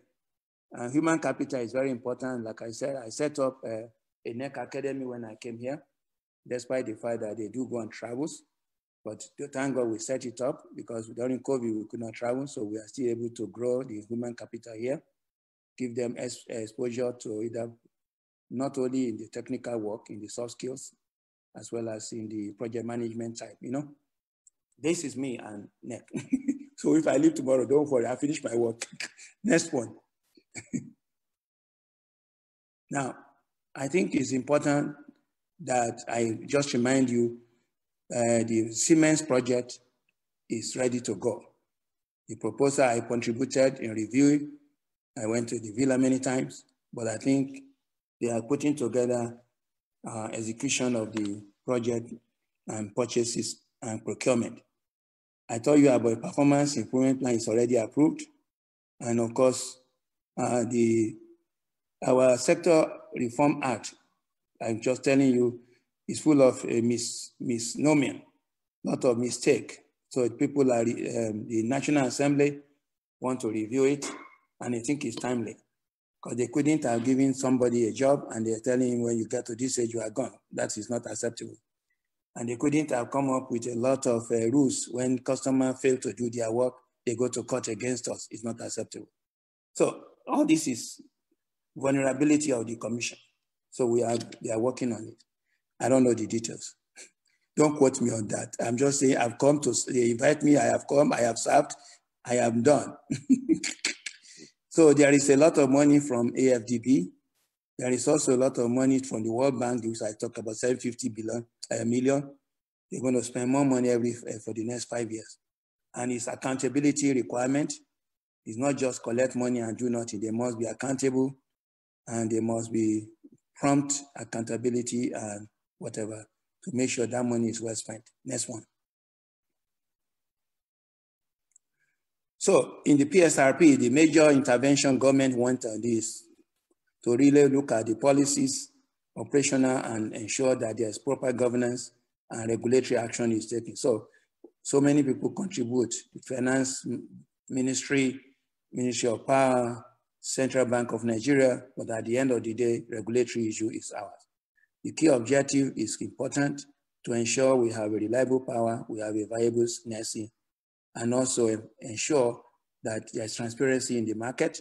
Uh, human capital is very important. Like I said, I set up a, a NERC academy when I came here, despite the fact that they do go on travels. But thank God we set it up because during COVID we could not travel, so we are still able to grow the human capital here, give them exposure to either not only in the technical work, in the soft skills, as well as in the project management type, you know. This is me and NERC. so if I leave tomorrow, don't worry, I finish my work. Next one. now, I think it's important that I just remind you uh, the Siemens project is ready to go. The proposal I contributed in reviewing, I went to the villa many times, but I think they are putting together uh, execution of the project and purchases and procurement. I told you about performance improvement plan is already approved. And of course, uh, the our sector reform act, I'm just telling you, is full of a mis, misnomer, lot of mistake. So people are, um, the National Assembly want to review it and I think it's timely because they couldn't have given somebody a job and they're telling him when you get to this age, you are gone. That is not acceptable. And they couldn't have come up with a lot of uh, rules when customers fail to do their work, they go to court against us. It's not acceptable. So all this is vulnerability of the commission. So we are, they are working on it. I don't know the details. Don't quote me on that. I'm just saying I've come to, they invite me, I have come, I have served, I am done. so there is a lot of money from AFDB. There is also a lot of money from the World Bank, which I talk about 750 billion, uh, million. They're going to spend more money every uh, for the next five years. And it's accountability requirement. It's not just collect money and do nothing. They must be accountable and they must be prompt accountability and whatever, to make sure that money is well spent. Next one. So in the PSRP, the major intervention government went on this to really look at the policies, operational, and ensure that there's proper governance and regulatory action is taken. So, so many people contribute, the finance ministry, Ministry of Power, Central Bank of Nigeria, but at the end of the day, regulatory issue is ours. The key objective is important to ensure we have a reliable power, we have a viable nursing, and also ensure that there's transparency in the market.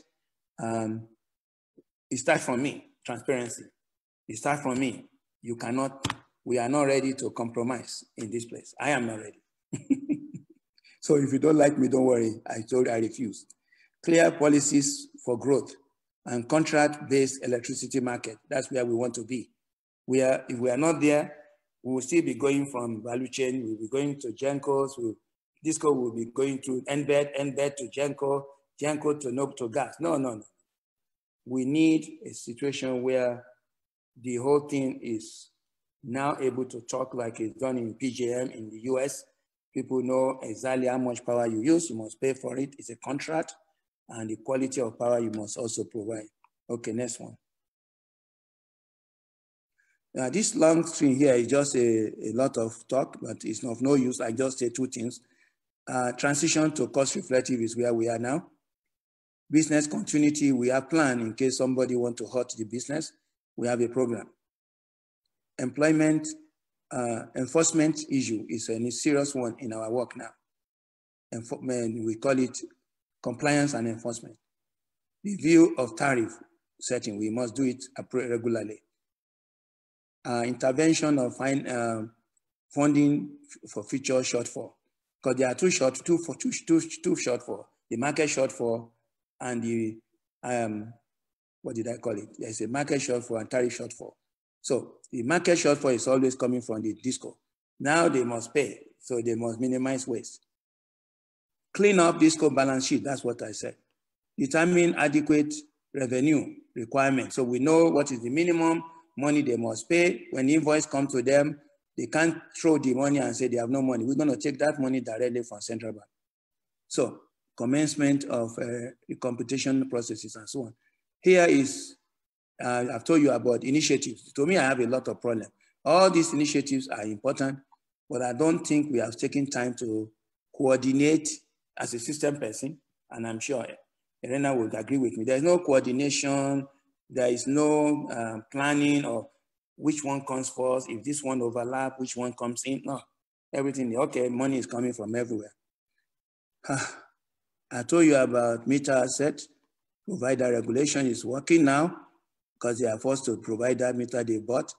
Um, it starts from me, transparency. It starts from me. You cannot, we are not ready to compromise in this place. I am not ready. so if you don't like me, don't worry. I told I refuse. Clear policies for growth and contract-based electricity market. That's where we want to be. We are, if we are not there, we will still be going from value chain, we'll be going to GENCOs, we'll, Disco will be going to NBET, NBET to GENCO, GENCO to NOB to gas. No, no, no. We need a situation where the whole thing is now able to talk like it's done in PJM in the US. People know exactly how much power you use, you must pay for it. It's a contract and the quality of power you must also provide. Okay, next one. Now this long string here is just a, a lot of talk, but it's of no use. I just say two things. Uh, transition to cost reflective is where we are now. Business continuity, we have planned in case somebody want to hurt the business, we have a program. Employment uh, enforcement issue is a serious one in our work now. And we call it compliance and enforcement. Review of tariff setting, we must do it regularly uh, intervention of fine, uh, funding for future shortfall. Because there are two short, two for two, two, two shortfall, the market shortfall and the, um, what did I call it? There's a market shortfall and tariff shortfall. So the market shortfall is always coming from the disco. Now they must pay, so they must minimize waste. Clean up disco balance sheet, that's what I said. Determine adequate revenue requirement. So we know what is the minimum money they must pay. When invoice comes to them, they can't throw the money and say they have no money. We're going to take that money directly from central bank. So commencement of uh, computation processes and so on. Here is, uh, I've told you about initiatives. To me, I have a lot of problem. All these initiatives are important, but I don't think we have taken time to coordinate as a system person, and I'm sure Elena would agree with me. There's no coordination, there is no uh, planning or which one comes first, if this one overlap, which one comes in. No, everything, okay, money is coming from everywhere. I told you about meter asset. Provider regulation is working now because they are forced to provide that meter they bought.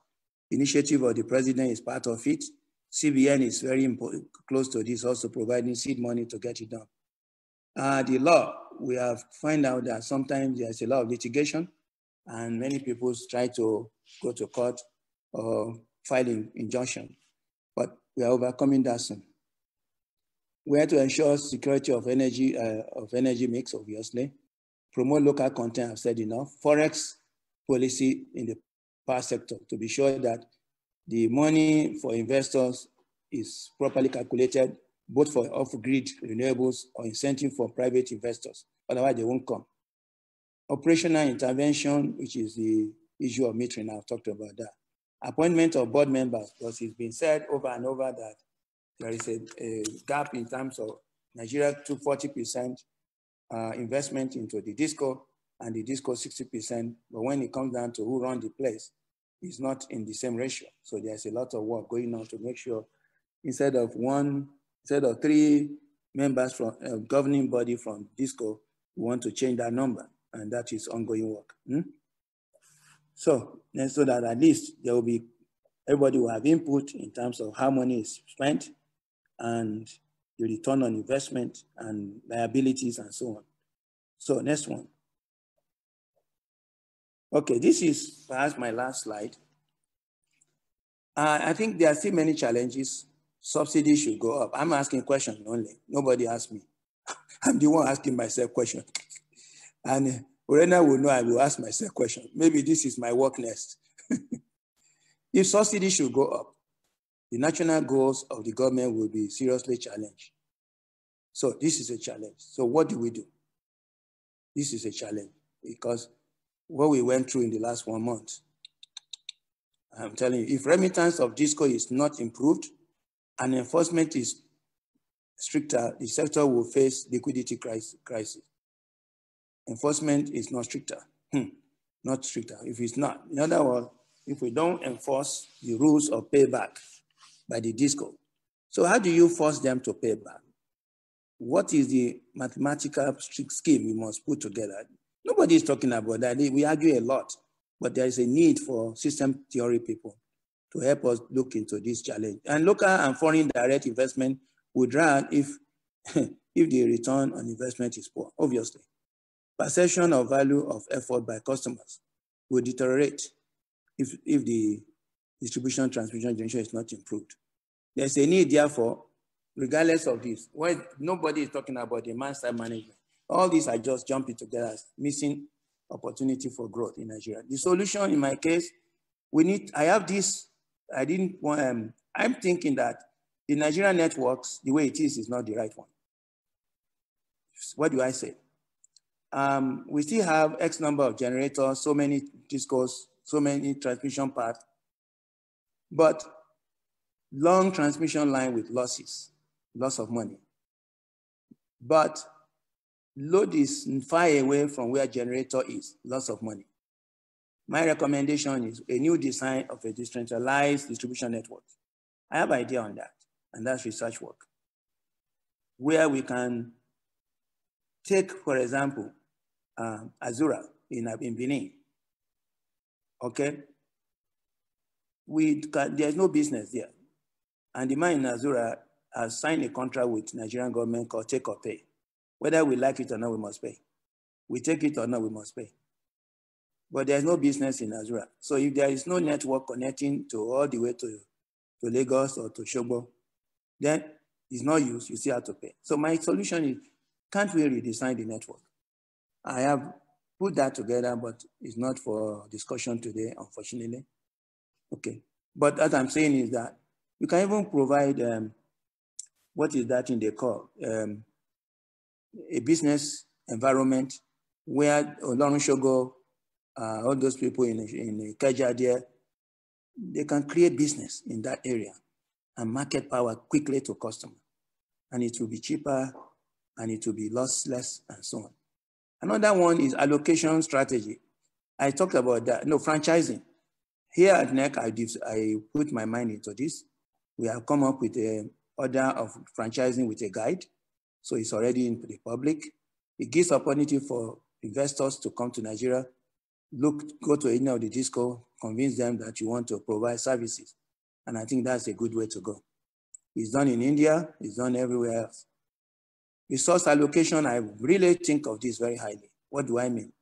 Initiative of the president is part of it. CBN is very close to this, also providing seed money to get it done. Uh, the law, we have find out that sometimes there's a lot of litigation and many people try to go to court or file an injunction, but we are overcoming that soon. We have to ensure security of energy, uh, of energy mix, obviously. Promote local content, I've said enough. Forex policy in the power sector to be sure that the money for investors is properly calculated, both for off-grid renewables or incentive for private investors. Otherwise, they won't come. Operational intervention, which is the issue of metering, I've talked about that. Appointment of board members, because it's been said over and over that there is a, a gap in terms of Nigeria to 40% uh, investment into the disco and the disco 60%, but when it comes down to who run the place, it's not in the same ratio. So there's a lot of work going on to make sure instead of one, instead of three members from a uh, governing body from disco, we want to change that number and that is ongoing work. Hmm? So, so that at least there will be, everybody will have input in terms of how money is spent and the return on investment and liabilities and so on. So next one. Okay, this is perhaps my last slide. Uh, I think there are still many challenges. Subsidies should go up. I'm asking questions only. Nobody asked me. I'm the one asking myself questions. And Orena will know I will ask myself question. Maybe this is my work next. if subsidy should go up, the national goals of the government will be seriously challenged. So this is a challenge. So what do we do? This is a challenge because what we went through in the last one month. I'm telling you, if remittance of DISCO is not improved and enforcement is stricter, the sector will face liquidity crisis. Enforcement is not stricter, hmm. not stricter. If it's not, in other words, if we don't enforce the rules of payback by the DISCO, so how do you force them to pay back? What is the mathematical strict scheme we must put together? Nobody is talking about that. We argue a lot, but there is a need for system theory people to help us look into this challenge. And local and foreign direct investment would run if, if the return on investment is poor, obviously. Perception of value of effort by customers will deteriorate if, if the distribution transmission generation is not improved. There's a need, therefore, regardless of this, where nobody is talking about the master management. All these are just jumping together as missing opportunity for growth in Nigeria. The solution in my case, we need, I have this, I didn't want, um, I'm thinking that the Nigerian networks, the way it is, is not the right one. What do I say? Um, we still have X number of generators, so many discos, so many transmission paths, but long transmission line with losses, loss of money. But load is far away from where generator is, loss of money. My recommendation is a new design of a decentralized distribution network. I have idea on that, and that's research work, where we can take, for example, uh, Azura in, in Benin, okay? We can, there's no business there. And the man in Azura has signed a contract with Nigerian government called take or pay. Whether we like it or not, we must pay. We take it or not, we must pay. But there's no business in Azura. So if there is no network connecting to all the way to, to Lagos or to Shobo, then it's not used, you still have to pay. So my solution is, can't we redesign the network? I have put that together, but it's not for discussion today, unfortunately. Okay, but as I'm saying is that you can even provide, um, what is that in the call? Um, a business environment where Olorunsogo, uh, all those people in, in Kaja there, they can create business in that area and market power quickly to customer. And it will be cheaper and it will be lossless and so on. Another one is allocation strategy. I talked about that, no, franchising. Here at NERC, I, I put my mind into this we have come up with a order of franchising with a guide. So it's already in the public. It gives opportunity for investors to come to Nigeria, look, go to any of the disco, convince them that you want to provide services. And I think that's a good way to go. It's done in India, it's done everywhere else. Resource allocation, I really think of this very highly. What do I mean?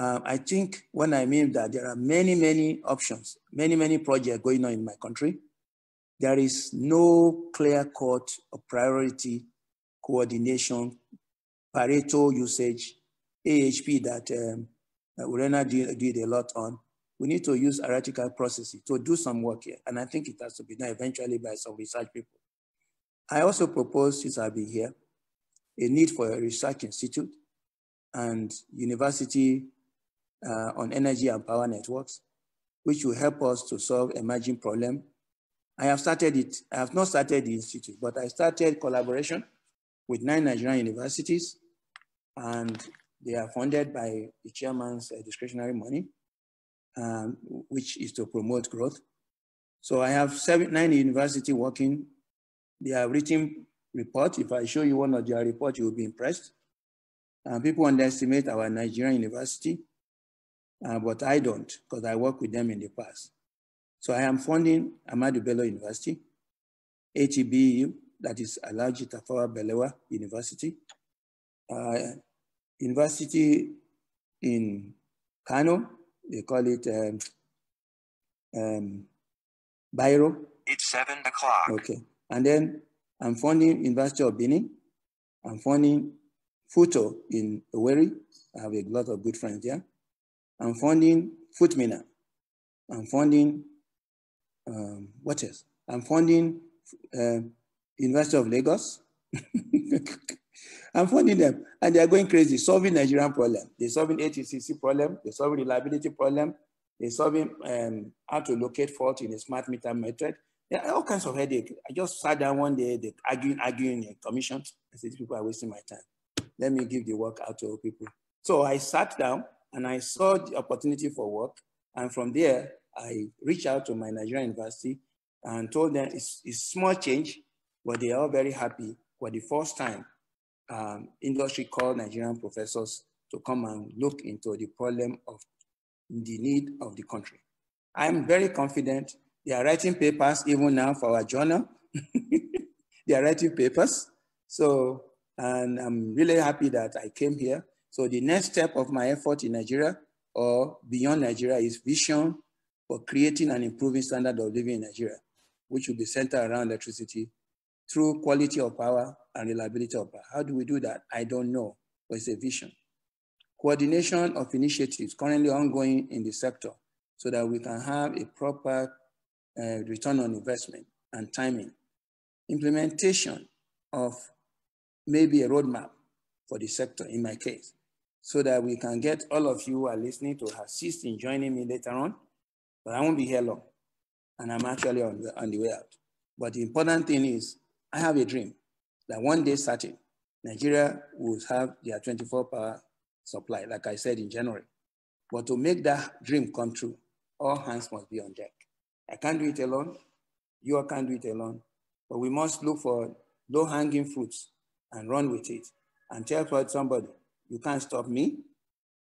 Um, I think when I mean that there are many, many options, many, many projects going on in my country, there is no clear cut of priority coordination, Pareto usage, AHP that um, Urena did, did a lot on. We need to use hierarchical processes to do some work here. And I think it has to be done eventually by some research people. I also propose, since I've been here, a need for a research institute and university uh, on energy and power networks, which will help us to solve emerging problems I have started it. I have not started the institute, but I started collaboration with nine Nigerian universities, and they are funded by the chairman's uh, discretionary money, um, which is to promote growth. So I have seven, nine universities working. They have written report. If I show you one of their reports, you will be impressed. Uh, people underestimate our Nigerian university, uh, but I don't, because I worked with them in the past. So I am funding Ahmadu Bello University, ATBU, that is Alhaji Tafawa Balewa University, uh, university in Kano, they call it um, um, Bayero. It's seven o'clock. Okay. And then I'm funding University of Benin. I'm funding Futo in Owerri. I have a lot of good friends there. I'm funding Futmina. I'm funding um, what else? I'm funding uh, University of Lagos. I'm funding them and they're going crazy, solving Nigerian problem. They're solving ATCC problem, they're solving reliability problem, they're solving um, how to locate fault in a smart meter method. There are all kinds of headache. I just sat down one day, they arguing, arguing in commission. I said, these people are wasting my time. Let me give the work out to people. So I sat down and I saw the opportunity for work. And from there, I reached out to my Nigerian university and told them it's, it's small change, but they are very happy for the first time. Um, industry called Nigerian professors to come and look into the problem of the need of the country. I'm very confident they are writing papers even now for our journal. they are writing papers. So, and I'm really happy that I came here. So the next step of my effort in Nigeria or beyond Nigeria is vision for creating and improving standard of living in Nigeria, which will be centered around electricity through quality of power and reliability of power. How do we do that? I don't know, but it's a vision. Coordination of initiatives currently ongoing in the sector so that we can have a proper uh, return on investment and timing. Implementation of maybe a roadmap for the sector in my case, so that we can get all of you who are listening to assist in joining me later on, but I won't be here long and I'm actually on the, on the way out. But the important thing is I have a dream that one day starting, Nigeria will have their 24 power supply, like I said in January. But to make that dream come true, all hands must be on deck. I can't do it alone. You can't do it alone. But we must look for low hanging fruits and run with it and tell somebody, you can't stop me.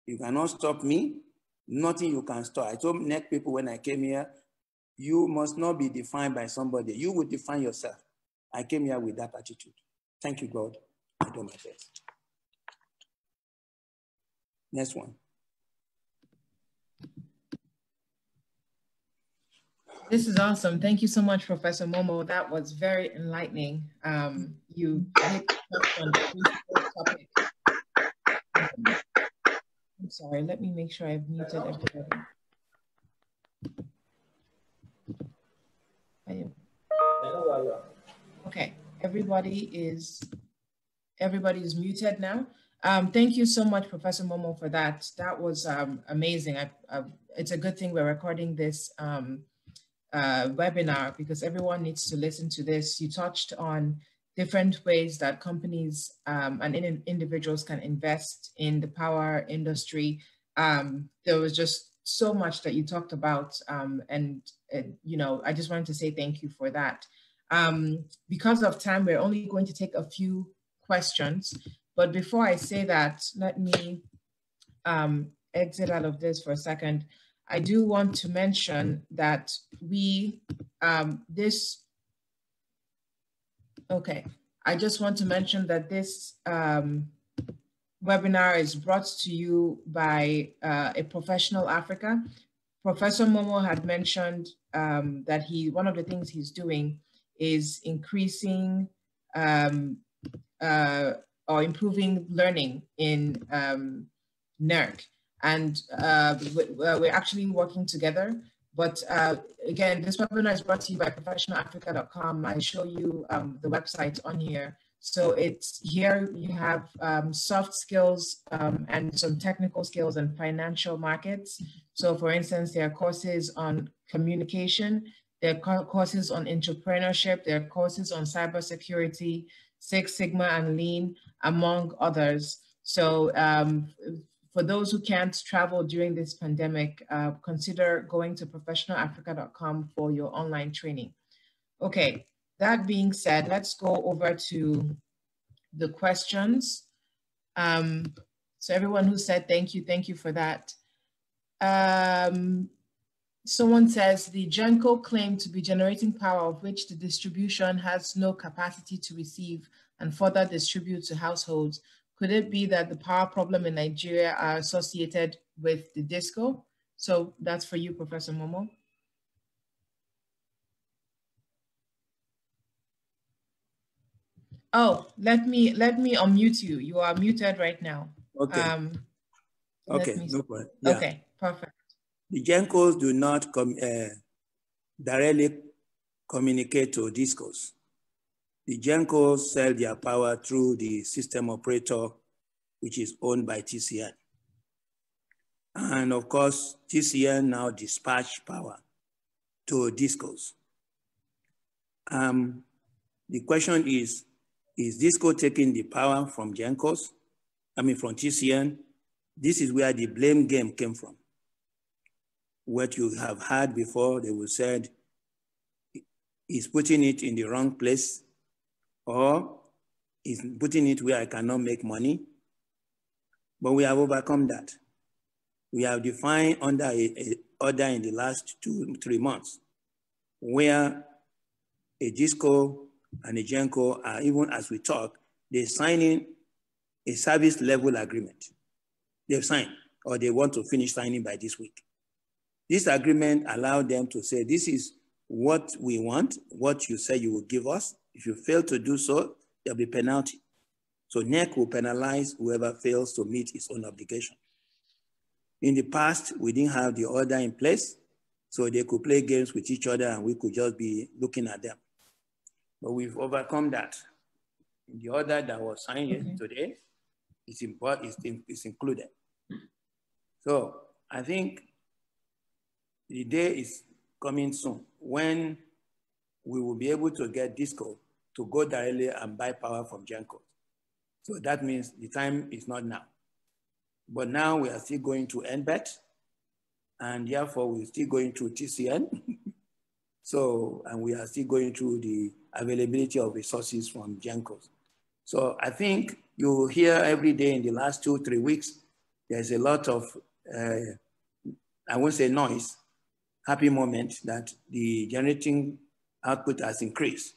You cannot stop me. Nothing you can stop. I told NERC people when I came here, you must not be defined by somebody. You will define yourself. I came here with that attitude. Thank you, God. I do my best. Next one. This is awesome. Thank you so much, Professor Momoh. That was very enlightening. Um, you. I'm sorry, let me make sure I've muted everybody. Okay, everybody is everybody is muted now. Um, thank you so much, Professor Momoh, for that. That was um, amazing. I, I, it's a good thing we're recording this um, uh, webinar because everyone needs to listen to this. You touched on different ways that companies um, and in individuals can invest in the power industry. Um, there was just so much that you talked about um, and, uh, you know, I just wanted to say thank you for that. Um, because of time, we're only going to take a few questions. But before I say that, let me um, exit out of this for a second. I do want to mention that we, um, this, okay, I just want to mention that this um, webinar is brought to you by uh, a professional Africa. Professor Momoh had mentioned um, that he, one of the things he's doing is increasing um, uh, or improving learning in um, NERC. And uh, we're actually working together. But uh, again, this webinar is brought to you by professionalafrica.com. I show you um, the website on here. So it's here you have um, soft skills um, and some technical skills and financial markets. So for instance, there are courses on communication, there are courses on entrepreneurship, there are courses on cybersecurity, Six Sigma and Lean, among others. So um, for those who can't travel during this pandemic, uh, consider going to professionalafrica.com for your online training. Okay, that being said, let's go over to the questions. Um, so everyone who said thank you, thank you for that. Um, someone says the GENCO claim to be generating power of which the distribution has no capacity to receive and further distribute to households. Could it be that the power problem in Nigeria are associated with the disco? So that's for you, Professor Momoh. Oh, let me let me unmute you. You are muted right now. Okay. Um, okay, no problem. Yeah. Okay, perfect. The GENCOs do not com uh, directly communicate to DISCOs. The GENCOs sell their power through the system operator, which is owned by TCN. And of course, TCN now dispatch power to DISCOs. Um, the question is, is DISCO taking the power from GENCOs? I mean, from TCN? This is where the blame game came from. What you have heard before, they will said, is putting it in the wrong place or is putting it where I cannot make money. But we have overcome that. We have defined under a, a order in the last two, three months where a DISCO and a GENCO are, even as we talk, they're signing a service level agreement. They've signed, or they want to finish signing by this week. This agreement allowed them to say, this is what we want, what you say you will give us. If you fail to do so, there'll be penalty. So NERC will penalize whoever fails to meet its own obligation. In the past, we didn't have the order in place, so they could play games with each other and we could just be looking at them. But we've overcome that. In the order that was signed okay. today, it's, important, it's, it's included. So I think the day is coming soon when we will be able to get Disco to go directly and buy power from Genco. So that means the time is not now. But now we are still going to NBET, and therefore we're still going through TCN. so, and we are still going through the availability of resources from Gencos. So I think you hear every day in the last two, three weeks, there's a lot of, uh, I won't say noise, happy moment that the generating output has increased.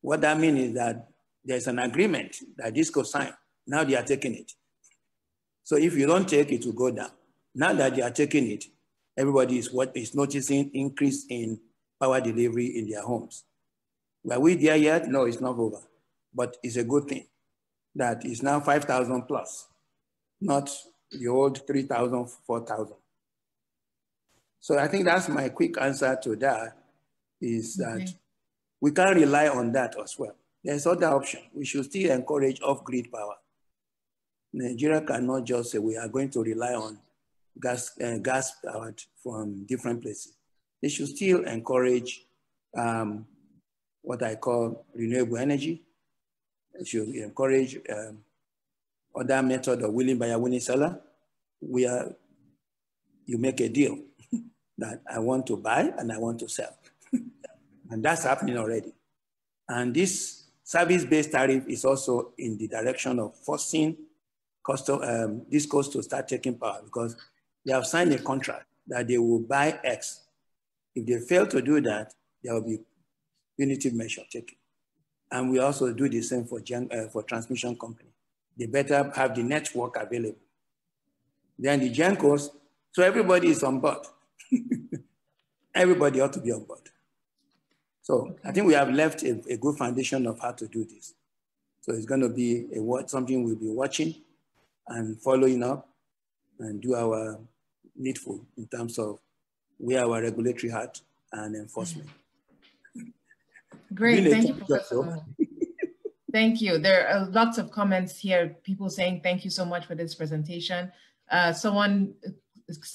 What that means is that there's an agreement that DISCO signed. Now they are taking it. So if you don't take it, will go down. Now that they are taking it, everybody is what is noticing increase in power delivery in their homes. Are we there yet? No, it's not over, but it's a good thing that it's now 5,000 plus, not the old 3,000, 4,000. So I think that's my quick answer to that is that okay. We can't rely on that as well. There's other option. We should still encourage off-grid power. Nigeria cannot just say we are going to rely on gas, uh, gas powered from different places. They should still encourage um, what I call renewable energy. They should encourage um, other method of willing buyer, willing seller, where you make a deal that I want to buy and I want to sell. And that's happening already. And this service-based tariff is also in the direction of forcing custom, um, this cost to start taking power because they have signed a contract that they will buy X. If they fail to do that, there will be punitive measure taken. And we also do the same for, gen, uh, for transmission company. They better have the network available. Then the GENCOs, so everybody is on board. everybody ought to be on board. So I think we have left a, a, good foundation of how to do this. So it's going to be a, something we'll be watching and following up and do our needful in terms of where our regulatory hat and enforcement. Great, thank you, Professor. thank you. There are lots of comments here, people saying thank you so much for this presentation. Uh, someone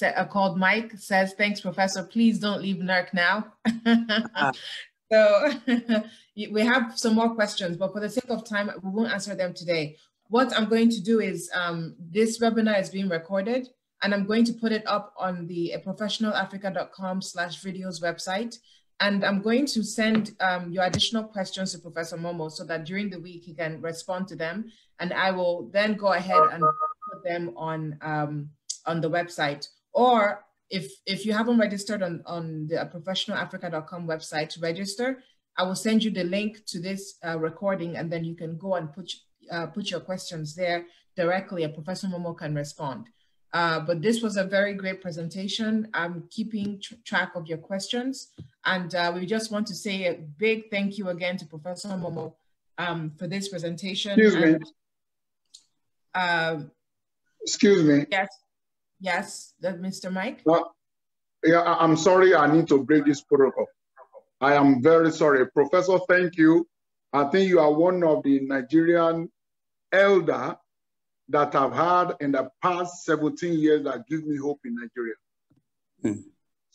uh, called Mike says, thanks, Professor. Please don't leave NERC now. So we have some more questions, but for the sake of time, we won't answer them today. What I'm going to do is um, this webinar is being recorded and I'm going to put it up on the uh, professionalafrica.com slash videos website. And I'm going to send um, your additional questions to Professor Momoh so that during the week he can respond to them. And I will then go ahead and put them on, um, on the website. Or if, if you haven't registered on, on the professionalafrica.com website to register, I will send you the link to this uh, recording and then you can go and put, uh, put your questions there directly and Professor Momoh can respond. Uh, but this was a very great presentation. I'm keeping tr track of your questions. And uh, we just want to say a big thank you again to Professor Momoh um, for this presentation. Excuse and, me. Uh, Excuse me. Yes, yes, that Mr. Mike? Well, yeah, I'm sorry, I need to break this protocol. I am very sorry. Professor, thank you. I think you are one of the Nigerian elder that I've had in the past 17 years that give me hope in Nigeria. Hmm.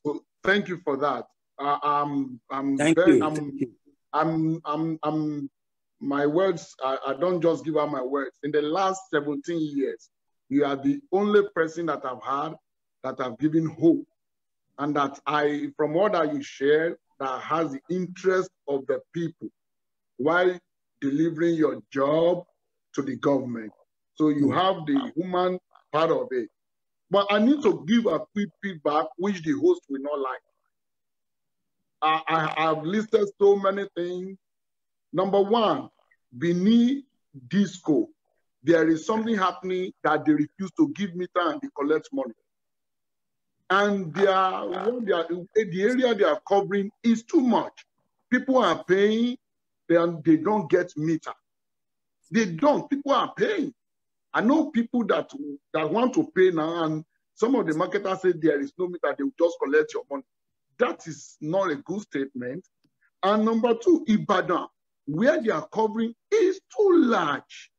So thank you for that. Uh, I'm, I'm, thank very, you. I'm, thank you. I'm, I'm, I'm, my words, I, I don't just give out my words. In the last 17 years, you are the only person that I've had that have given hope. And that I, from what that you share, that has the interest of the people while delivering your job to the government. So you hmm. have the human part of it. But I need to give a quick feedback, which the host will not like. I, I have listed so many things. Number one, beneath disco, there is something happening that they refuse to give me time and they collect money. And they are, they are, the area they are covering is too much. People are paying, they, they don't get meter. They don't. People are paying. I know people that that want to pay now, and some of the marketers say there is no meter, they will just collect your money. That is not a good statement. And number two, Ibadan, where they are covering is too large.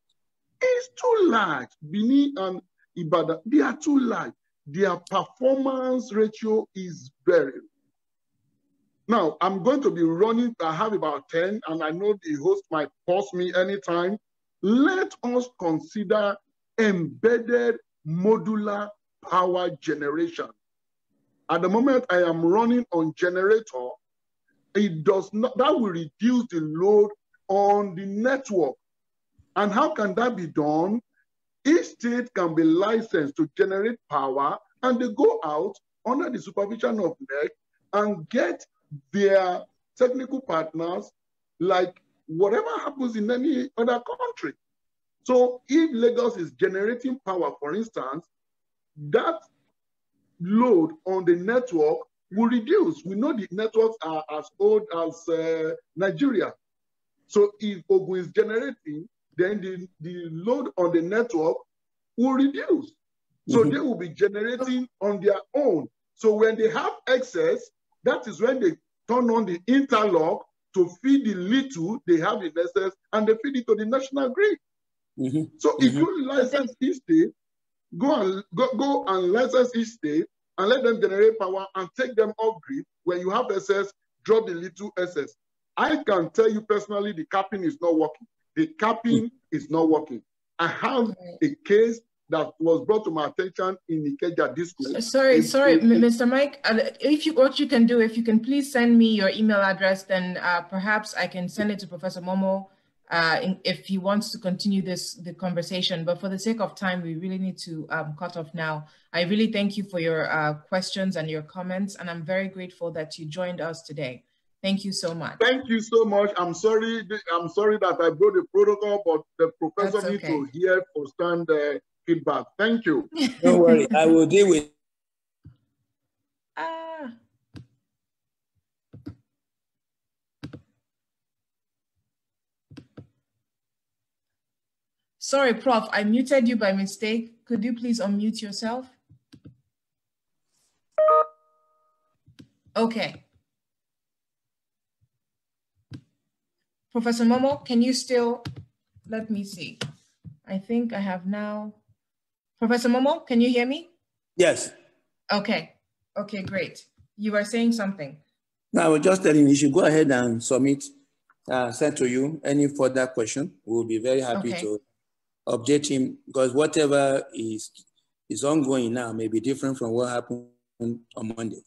It's too large. Bini and Ibadan, they are too large. Their performance ratio is very. Now, I'm going to be running, I have about 10, and I know the host might pause me anytime. Let us consider embedded modular power generation. At the moment I am running on generator, it does not, that will reduce the load on the network. And how can that be done? Each state can be licensed to generate power and they go out under the supervision of NERC and get their technical partners like whatever happens in any other country. So if Lagos is generating power, for instance, that load on the network will reduce. We know the networks are as old as uh, Nigeria. So if Ogun is generating, then the, the load on the network will reduce. So mm -hmm. they will be generating on their own. So when they have excess, that is when they turn on the interlock to feed the little they have in excess and they feed it to the national grid. Mm -hmm. So mm -hmm. if mm-hmm. you license each state, go and go, go and license each state and let them generate power and take them off grid. When you have excess, drop the little excess. I can tell you personally, the capping is not working. The capping is not working. I have a case that was brought to my attention in Ikeja Disco. Sorry, it's, sorry, sorry, Mr. Mike. Uh, if you what you can do, if you can please send me your email address, then uh, perhaps I can send it to Professor Momoh uh, in, if he wants to continue this the conversation. But for the sake of time, we really need to um, cut off now. I really thank you for your uh, questions and your comments, and I'm very grateful that you joined us today. Thank you so much. Thank you so much. I'm sorry. I'm sorry that I broke the protocol, but the professor okay. needs to hear stand uh, feedback. Thank you. Don't worry. I will deal with. Ah. Sorry, Prof. I muted you by mistake. Could you please unmute yourself? Okay. Professor Momoh, can you still, let me see. I think I have now, Professor Momoh, can you hear me? Yes. Okay, okay, great. You are saying something. No, I was just telling you, you should go ahead and submit, uh, send to you any further question. We'll be very happy okay. to update him because whatever is, is ongoing now may be different from what happened on Monday.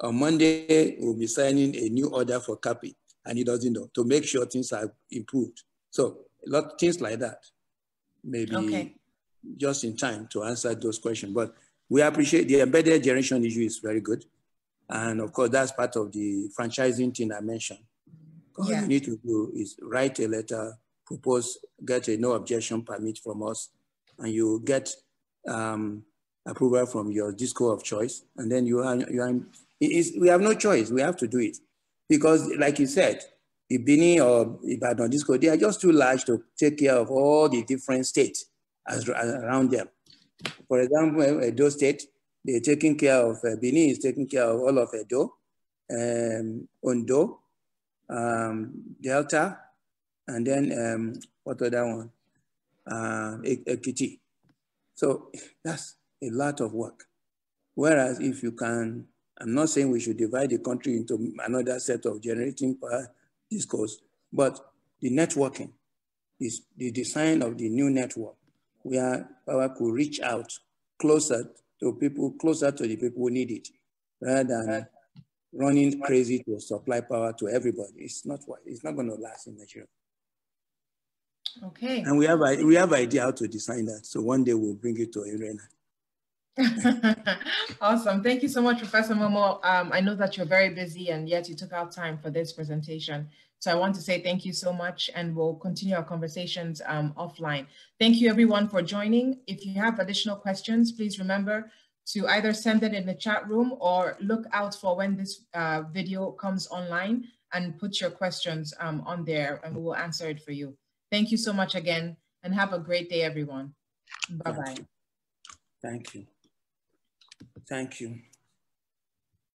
On Monday, we'll be signing a new order for CAPI and he doesn't know to make sure things are improved. So a lot of things like that, maybe okay. just in time to answer those questions. But we appreciate the embedded generation issue is very good. And of course, that's part of the franchising thing I mentioned. All yeah. you need to do is write a letter, propose, get a no objection permit from us, and you get um, approval from your disco of choice. And then you are, you are we have no choice. We have to do it. Because like you said, Ibini or Ibadan Disco, they are just too large to take care of all the different states as, around them. For example, Edo State, they're taking care of, uh, is taking care of all of Edo, um, Ondo, um, Delta, and then um, what other one? Uh, Ekiti. So that's a lot of work. Whereas if you can, I'm not saying we should divide the country into another set of generating power discos, but the networking is the design of the new network where power could reach out closer to people, closer to the people who need it, rather than running crazy to supply power to everybody. It's not it's not going to last in Nigeria. Okay. And we have we have idea how to design that. So one day we'll bring it to Irena. awesome. Thank you so much, Professor Momoh. Um, I know that you're very busy and yet you took out time for this presentation. So I want to say thank you so much and we'll continue our conversations um, offline. Thank you everyone for joining. If you have additional questions, please remember to either send it in the chat room or look out for when this uh, video comes online and put your questions um, on there and we will answer it for you. Thank you so much again and have a great day, everyone. Bye-bye. Thank you. Thank you.